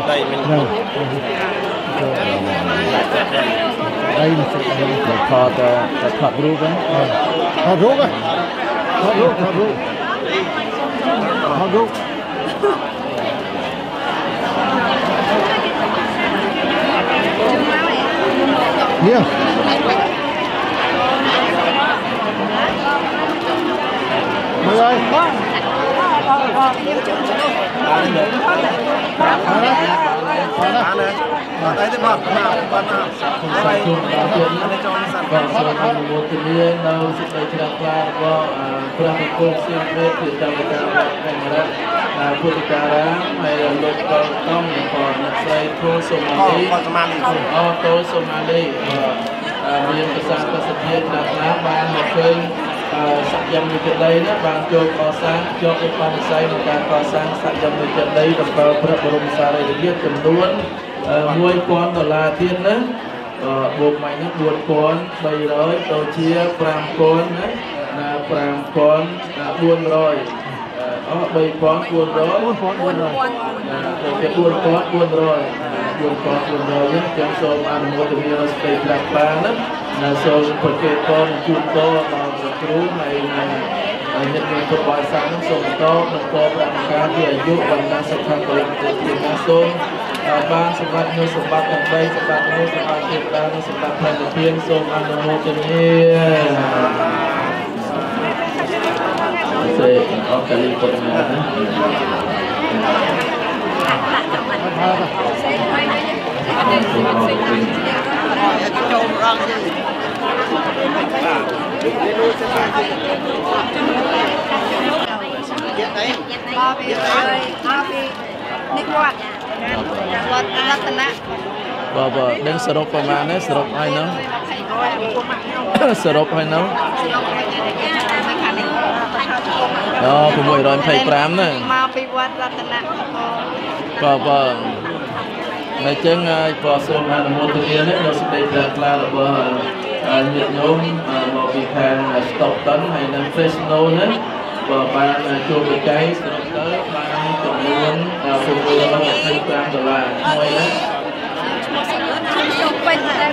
S1: Đây mình đây. Là thọt ờ, thọt ruốc ờ. á thọt ruốc á? Thọt ruốc thọt ruốc thọt ruốc Yeah. មួយយកមកកាត់ដៃមិន
S13: đây là sự
S1: để thọ ta ta thọ rúp á
S13: thọ rúp á thọ rúp thọ rúp thọ rúp Yeah. Mọi người.
S1: Đấy thế mà, mà, mà, mà. Hãy subscribe cho kênh Ghiền Mì Gõ Để không bỏ lỡ những video hấp dẫn ពុទ្ធការាហើយលោកកលតំក៏អ្នកស្រីធូសូម៉ាលីអូតូសូម៉ាលីមានភាសាប្រសិទ្ធភាពខ្លះខ្លះបានមកឃើញ សក្យមនិកដីណាបានចូលកសាងជាប់ឧបនិស្ស័យក្នុងការកសាងសក្យមនិកដីតម្កល់ព្រះបរមសារីរិកចំនួន1000ដុល្លារទៀតណាបូកមកនេះ4300ទៅជា5000ណាណា5400អស់3400 4400ទៅជា4400 4400នេះចឹងសូមអនុមោទនាស្ទេក្រាបបាណា ណាសូមប្រកេតពរជូនពរដល់ព្រះគ្រូហើយនឹងហើយអ្នកមានពុទ្ធបរិស័ទនឹងសូមបន្តនឹងពរប្រការពីអាយុវណ្ណៈសុខៈពលៈទៅជាណាសូមបានសម្បត្តិនូវសម្បត្តិទាំង3សម្បត្តិនោះសម្បត្តិទេវតានិងសម្បត្តិផ្នែកទានសូមអនុមោទនាសេអរកាលីពុទ្ធណា
S4: ចូលរងយីទៀតអីមកពីមកពីនេះវត្តវត្តរតនៈ
S1: បើបើដឹងសរុបប្រហែលនេះសរុបហើយនោះសរុបហើយនោះអូ625ហ្នឹង
S4: មកពីវត្តរតនៈ
S1: បើបើ នៅចឹងក៏សូមអនុមោទនានេះដល់សេចក្តីជ្រះថ្លារបស់ញាតិញោមមកពីខាង Stockton ហើយនិង Fresno នេះបើបានចូលបច្ច័យសរុបទៅបានចំនួន625ដុល្លារមួយណា
S4: ចូលពេញតែ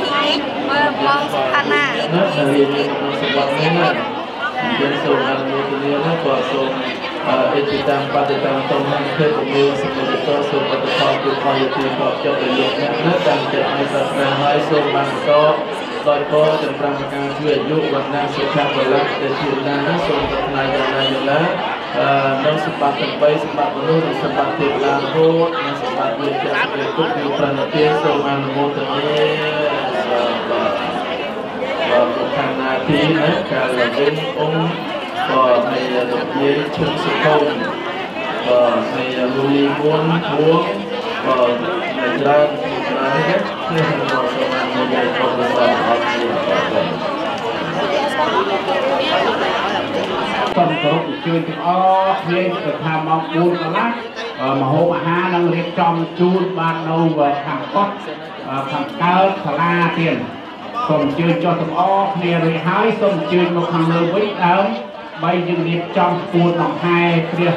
S4: មើលបងសុផាណា
S1: ណារៀនក្នុងសវត្តនេះណាយើងសូមអនុមោទនាណាក៏សូម អេតិតាំបតិតាំតំហេតុមេសម្បត្តិតសូមអត្តផលគឺផលយទីបកចុះទៅលោកអ្នកណាតាមចិត្តឲ្យសាសនាហើយសូមបានបន្តដោយពរទាំង5ប្រការជួយអាយុវណ្ណៈសុខៈពលៈដែលជាណានសូមប្រាថ្នាយ៉ាងណាយ៉ាងណាអឺនៅសម្បត្តិទាំង3សម្បត្តិមនុស្សនិងសម្បត្តិទេវតារហូតនិងសម្បត្តិវិជ្ជាសេទុកនិងប្រណិទានសូមអនុមោទនាបាទបាទខាងណាទីណាកាលវិញអង្គ ក៏នៃលោកយាយឈឹងសុខុមក៏នៃលូលីមុនពួងក៏ច្រើនច្រើនណាស់គឺសូមអនុមោទនាផងដល់អរគុណបាទ
S2: សូមគោរពអញ្ជើញទាំងអស់គ្នាទៅថាម៉ោង4កន្លះមហូបអាហារនឹងរៀបចំជូនបាននៅខាងកត់ខាងកើតសាលាទៀតសូមអញ្ជើញចុះទាំងអស់គ្នារួចហើយសូមអញ្ជើញមកខាងលើវិញដើម បីយើងរៀបចំពួនដង្ហែព្រះ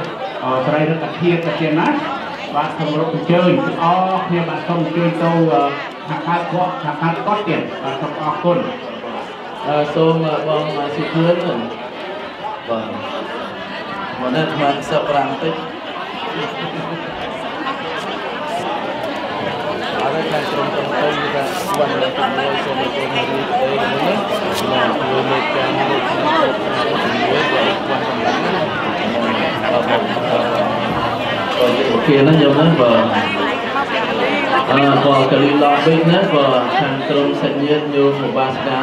S2: ត្រីរតធាតុទៅទៀតណាបាទសូមរកអញ្ជើញទាំងអស់គ្នាបាទសូមអញ្ជើញទៅខាងកើតគាត់ខាងកើតគាត់ទៀតបាទសូមអរគុណ
S1: សូមបងសុខឿនបាទមកនេះមកសឹកប្រាំតិច អរគុណក្រុមក្រុមទៅថាវណ្ណលេខ1សូមទៅមករីកអីនេះមកជួយលេខចាំលេខ1ជាមួយវណ្ណកម្លាំងណាបាទអូខេណាយកណាបាទអឺក៏កលីឡងវិញណាក៏ខាងក្រុមសញ្ញាញោមបាសកា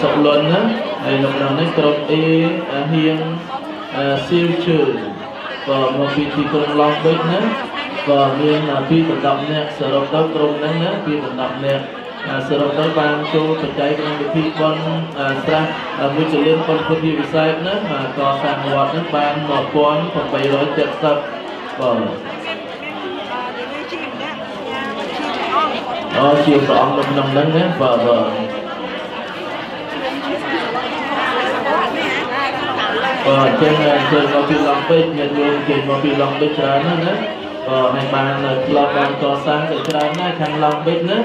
S1: សុកលុនណាហើយនៅក្នុងនេះក្រុម A ហៀងសៀវជើក៏មកពីទីក្រុងឡង់បិចណា ក៏មានពី10នាក់សរុបទៅក្រុមហ្នឹងណាពី10នាក់សរុបទៅបានចូលបច្ច័យក្នុងពិធីបុណ្យស្រះមួយចលៀនបុណ្យពុទ្ធិវិស័យណាក៏សាងវត្តហ្នឹងបាន1870បាទអូជាព្រះអង្គនៅក្នុងហ្នឹងណាបាទបាទបាទអញ្ចឹងអញ្ជើញមកពីឡង់ពេជ្រញាតិញោមគេមកពីឡង់ពេជ្រច្រើនណាស់ណា ក៏ឲ្យបានធ្លាប់បានកសាងទៅច្រើនណាស់ខាងឡង់បិចណា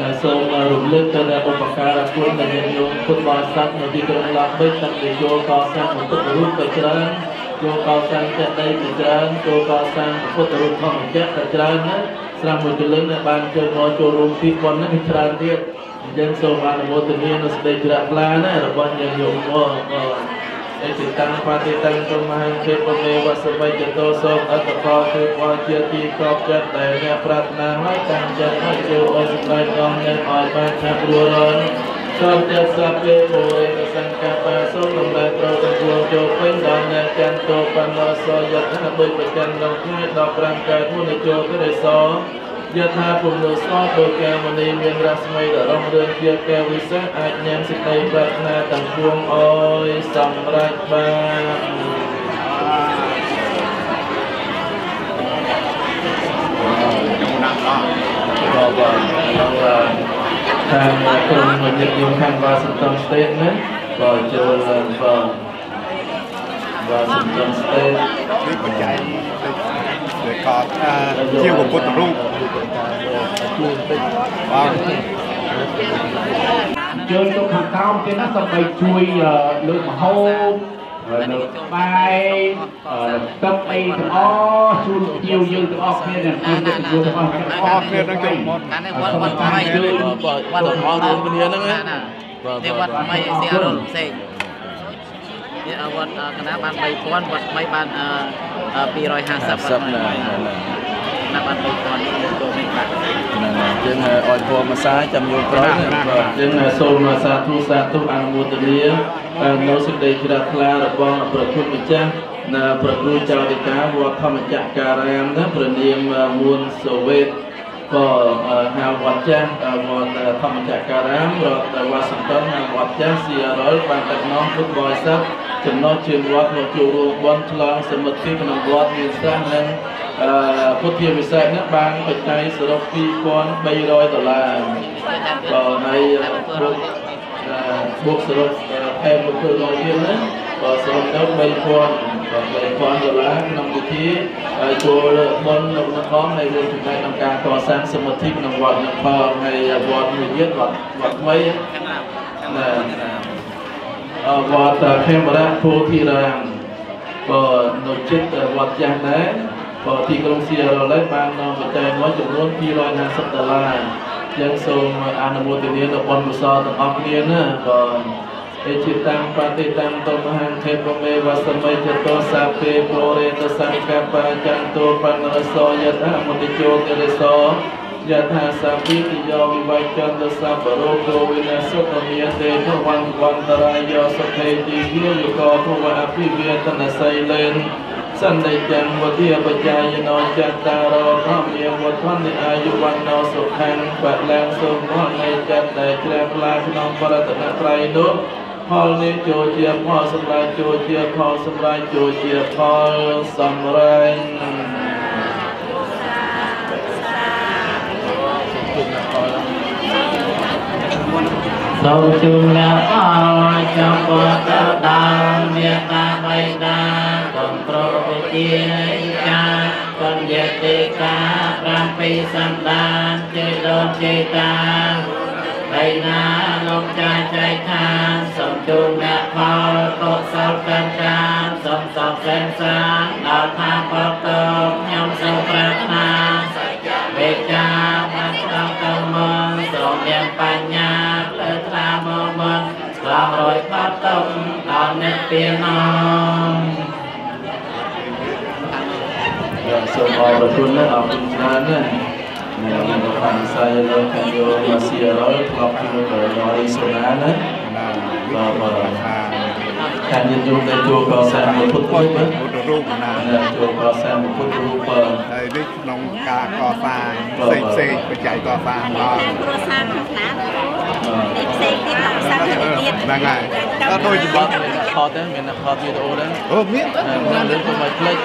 S1: ដែលសូមរំលឹកទៅដល់ឧបការៈគុណដែលញាតិញោមពុទ្ធបរិស័ទនៅទីក្រុងឡង់បិចតាំងពីចូលកសាងពុទ្ធរូបទៅច្រើនចូលកសាងចេតិយទៅច្រើនចូលកសាងពុទ្ធរូបធម្មចក្រទៅច្រើនណាស្រាប់មួយពលឹងដែលបានចូលមកចូលរួមពីប៉ុណ្ណឹងគឺច្រើនទៀតអញ្ចឹងសូមអនុមោទនានៅសេចក្តីជ្រះថ្លាណារបស់ញាតិញោមបងបង អេតិតាំងបតិតាំងទុមហង្ទេពមេវសមិចតោសូមអត្តកោគឺផលជាទីកប់ចិត្តដែលអ្នកប្រាថ្នាហើយតាំងចិត្តឲ្យចូលអរសម្រេចដល់អ្នកឲ្យបានថាព្រួរនសូមចិត្តសព្វេបុរិយសង្កបៈសូមលំដាប់ត្រូវទទួលចូលពេញដល់អ្នកចន្ទោបណ្ណសយថាដូចប្រចាំក្នុងថ្ងៃ15កើតមុនចូលទៅរិសោ យថាពុំនៅស្អប់ដោយកែមនីមានរស្មីដ៏រងរឿងជាកែវិសេសអាចញ៉ាំសេចក្តីប្រាថ្នាទាំងពួងអើយសម្រេចបានបាទបាទហើយខាងក្រុមវិទ្យាយខាងបាសិនតងស្តេតណាបាទចូលបាទបាទសិនតងស្តេត
S13: នេះបច្ច័យ ដែលកត់ថាជាពុទ្ធរូបបាទ
S2: ជើញទៅខាងក្រោមទៀតណាសូម្បីជួយលើកម្ហូបលើបាយទឹកអីទាំងអស់ជូនភ្ញៀវយើងទាំងអស់គ្នាទាំងអស់ទាំងយើងទាំងអស់ទាំងអស់គ្នានឹងចូលមក
S1: អានេះវត្តវត្តថ្មីគឺវត្តទាំងអស់រួមគ្នាហ្នឹងណាទេវត្តថ្មីសៀរុលផ្សេងនេះ វត្តកណាបាន3000វត្តថ្មីបាន250ហ្នឹងណាបាន3000ចូលមិនបានហ្នឹងយើងអរគុណមកសាចាំយកក្រោយបាទយើងសូមសាធុសាធុអនុមោទនានៅសេចក្តីជ្រះថ្លារបស់ព្រះពុទ្ធម្ចាស់នៅព្រះគ្រូចៅតិកាវត្តធម្មចក្ការាមណាព្រះនាមមួនសូវេតក៏ហៅវត្តចាស់វត្តធម្មចក្ការាមរដ្ឋវ៉ាស៊ីនតោនហៅវត្តចាស់ស៊ីរ៉ុលបានដឹកនាំពុទ្ធបរិស័ទ ចំណុចជើងវត្តមកចូលរួមបន់ឆ្លងសមិទ្ធិក្នុងវត្តមានស្រះនិងអឺពុទ្ធិវិស័យនេះបានបច្ច័យសរុប2300ដុល្លារក៏ហើយបុកបូកសរុបថែមមកធ្វើដល់ទៀតណាក៏សរុបទៅ3000ក៏3000ដុល្លារក្នុងពិធីចូលបន់នៅក្នុងផងហើយរួមចំណែកក្នុងការកសាងសមាធិក្នុងវត្តនឹងផងហើយវត្តមួយទៀតវត្តវត្តថ្មីណា វត្តខេមរៈពោធិរាមក៏នៅចិត្តវត្តចាស់ដែរក៏ទីក្រុងសៀរ៉ូឡេបាននាំបច្ច័យមួយចំនួន250ដុល្លារយើងសូមអនុមោទនាដល់បុណ្យកុសលទាំងអស់គ្នាណាក៏អេចិតាំងបតិតាំងតមហង្ខេបមេវសមិចតោសាពេពរេតសង្កបចន្ទោបណ្ណរសយថាមុតិជោទរិសោ យថាសាភិតិយោវិវចន្ទសបរោគវិនាសុតមេទេទវន្តវន្តរាយោសុភេតិវិយកោភវអភិវេតនសៃលេនសន្តិចੰវធាបច្ច័យណោចតារោធម្មាវធនអាយុវណ្ណោសុខੰបលែងសុមោនៃចិត្តដែលជ្រះថ្លាក្នុងបរតនត្រ័យនោះផលនេះចូលជាផលសម្រាប់ចូលជាផលសម្រាប់ចូលជាផលសម្រាប់ សូមជូនអ្នកអរចំពោះទៅដល់មេត្តាបៃតាគំប្រវិជាចាកញ្ញតិកា7សន្តានជេដោជេតាបៃណាលោកចាចែកខានសូមជូនអ្នកផលកុសលកម្មកានសូមសពសែនសានដល់ថាបតតខ្ញុំសូមប្រាថ្នាវេចាបានស្ដាប់ទៅមកសូមមានបញ្ញាផ្លើថ្លាមក មកស្លាប់រយបាត់ទុំដល់អ្នកពីណងសូមអរគុណណាស់អរគុណច្រើនណាស់នៅក្នុងកម្មសាយលោកខាងយោមកសៀរលធ្លាប់ជួបដោយសូណាណាបាទបាទខាងញាតិញោមដែលជួបកសាងពុទ្ធរូបពុទ្ធរូបណាជួបកសាងពុទ្ធរូបហើយនេះក្នុងការកសាងផ្សេងផ្សេងបច្ច័យកសាងដល់កសាងខាងណា ផ្សេងទៀតកសាងទៀតហ្នឹងហើយដល់ដូចជាខតទេមានខតវីដេអូដែរអូមានមានលើកុំឲ្យភ្លេច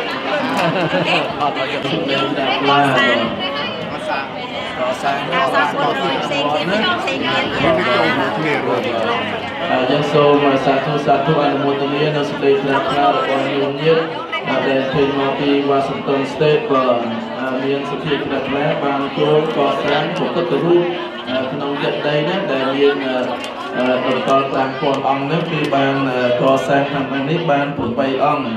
S1: ខតឲ្យយកទៅដាក់ឡាកសាងកសាងកសាងផ្សេងទៀតផ្សេងទៀតគ្នារួមយើងសូមសាធុសាធុអនុមោទនានៅសេចក្តីជ្រះថ្លារបស់ញោមញាតិដែលពេញមកពី Washington State ក៏មានសភាក្រាស់ខ្លះបានចូលកសាងពុទ្ធរូប ក្នុងចិត្តដីនេះដែលមានដល់5000អង្គនេះគឺបានកសាងខាងនេះបាន8អង្គ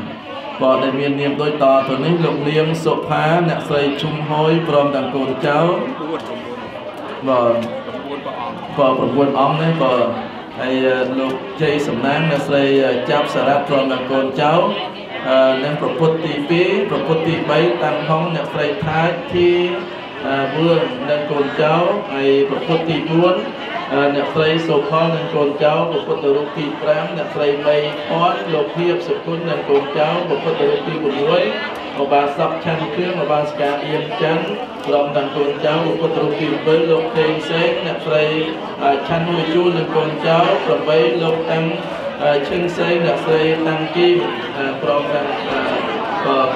S1: ក៏ដែលមាននាមដូចតទៅនេះលោកនាងសុផាអ្នកស្រីឈុំហយព្រមទាំងកូនចៅបាទក៏9អង្គនេះក៏ហើយលោកជ័យសំណាងអ្នកស្រីចាប់សារ៉ាត់ព្រមទាំងកូនចៅនិងប្រពុតទី2ប្រពុតទី3តាំងហុងអ្នកស្រីថាចធី វឿននិងកូនចៅហើយប្រពុតទី4អ្នកស្រីសុផលនិងកូនចៅប្រពុតរូបទី5អ្នកស្រីមីផតលោកភៀបសុគុណនិងកូនចៅប្រពុតរូបទី6អបាសកឆាន់គ្រឿងអបាសកាអៀមច័ន្ទព្រមទាំងកូនចៅប្រពុតរូបទី7លោកទេងសេងអ្នកស្រីឆាន់មួយជួននិងកូនចៅ8លោកតាំងឈឹងសេងអ្នកស្រីតាំងគីព្រមទាំង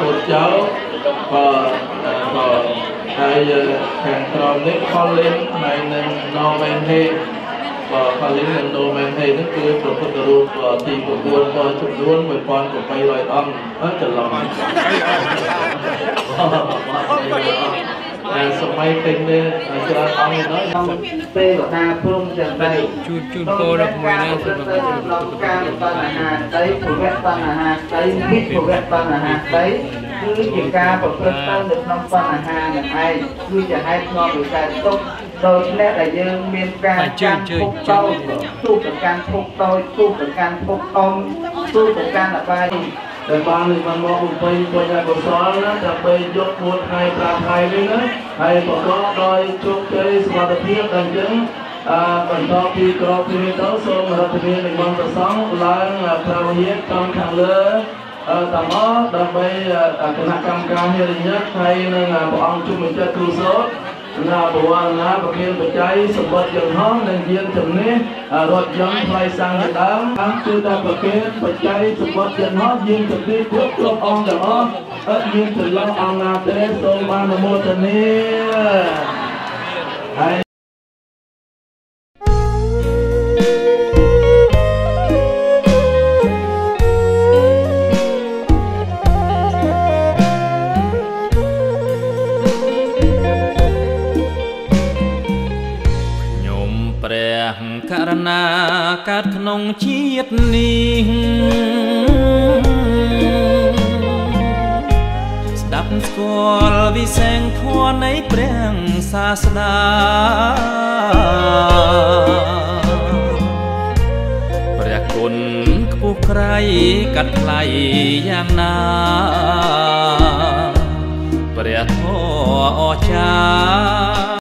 S1: កូនចៅក៏ក៏ ហើយខាងក្រោមនេះ Colin ហើយនឹង Norman Hay បើ Colin និង Norman Hay នេះគឺប្រពុទ្ធរូបទី9ក៏ចំនួន1800អង្គអត់ច្រឡំតែសម័យពេញនេះច្រើនអង្គនេះក្នុងពេលកថាព្រំទាំងដៃជូនជូនពរដល់មួយណាសម្រាប់ការបញ្ហាដីភវៈបញ្ហាដីមិត្តភវៈបញ្ហាដី គឺជាការប្រព្រឹត្តទៅនៅក្នុងបញ្ហានឹងឯងគឺជាហេតុនាំឲ្យកើតទុក្ខដូច្នេះដែលយើងមានការកាន់ទុកតូចទូទៅកាន់ទុកតូចទូទៅកាន់ទុកធំទូទៅកាន់អបាយដែលបានលើកបានមកបំពេញបុណ្យកុសលណាដើម្បីយក4ថ្ងៃ5ថ្ងៃនេះណាហើយប្រកបដោយជោគជ័យសុខភាពដល់អញ្ចឹងអឺបន្តពីក្របពីទៅសូមរដ្ឋាភិបាលនិមន្តប្រសង់ឡើងប្រវត្តិតាមខាងលើ តាមអដើម្បីគណៈកម្មការហេរញ្ញិតហើយនឹងព្រះអង្គជុំបញ្ជាក់គ្រូសូត្រណាបវរណាប្រគិនបច្ច័យសម្បត្តិយន្តហោះនិងយានជំនិះរថយន្តផ្លៃសាំងជាដើមអង្គគឺតែប្រគិនបច្ច័យសម្បត្តិយន្តហោះយានជំនិះគ្រប់គ្រប់អង្គទាំងអស់អត់មានចន្លោះអង្គណាទេសូមបានអនុមោទនាហើយ
S14: ករណាកើតក្នុងជាតិនេះស្ដាប់ស្គាល់វិសេងធម៌នៃព្រះសាស្តាព្រះគុណខ្ពស់ក្រៃកាត់ថ្លៃយ៉ាងណាព្រះធម៌អស្ចារ្យ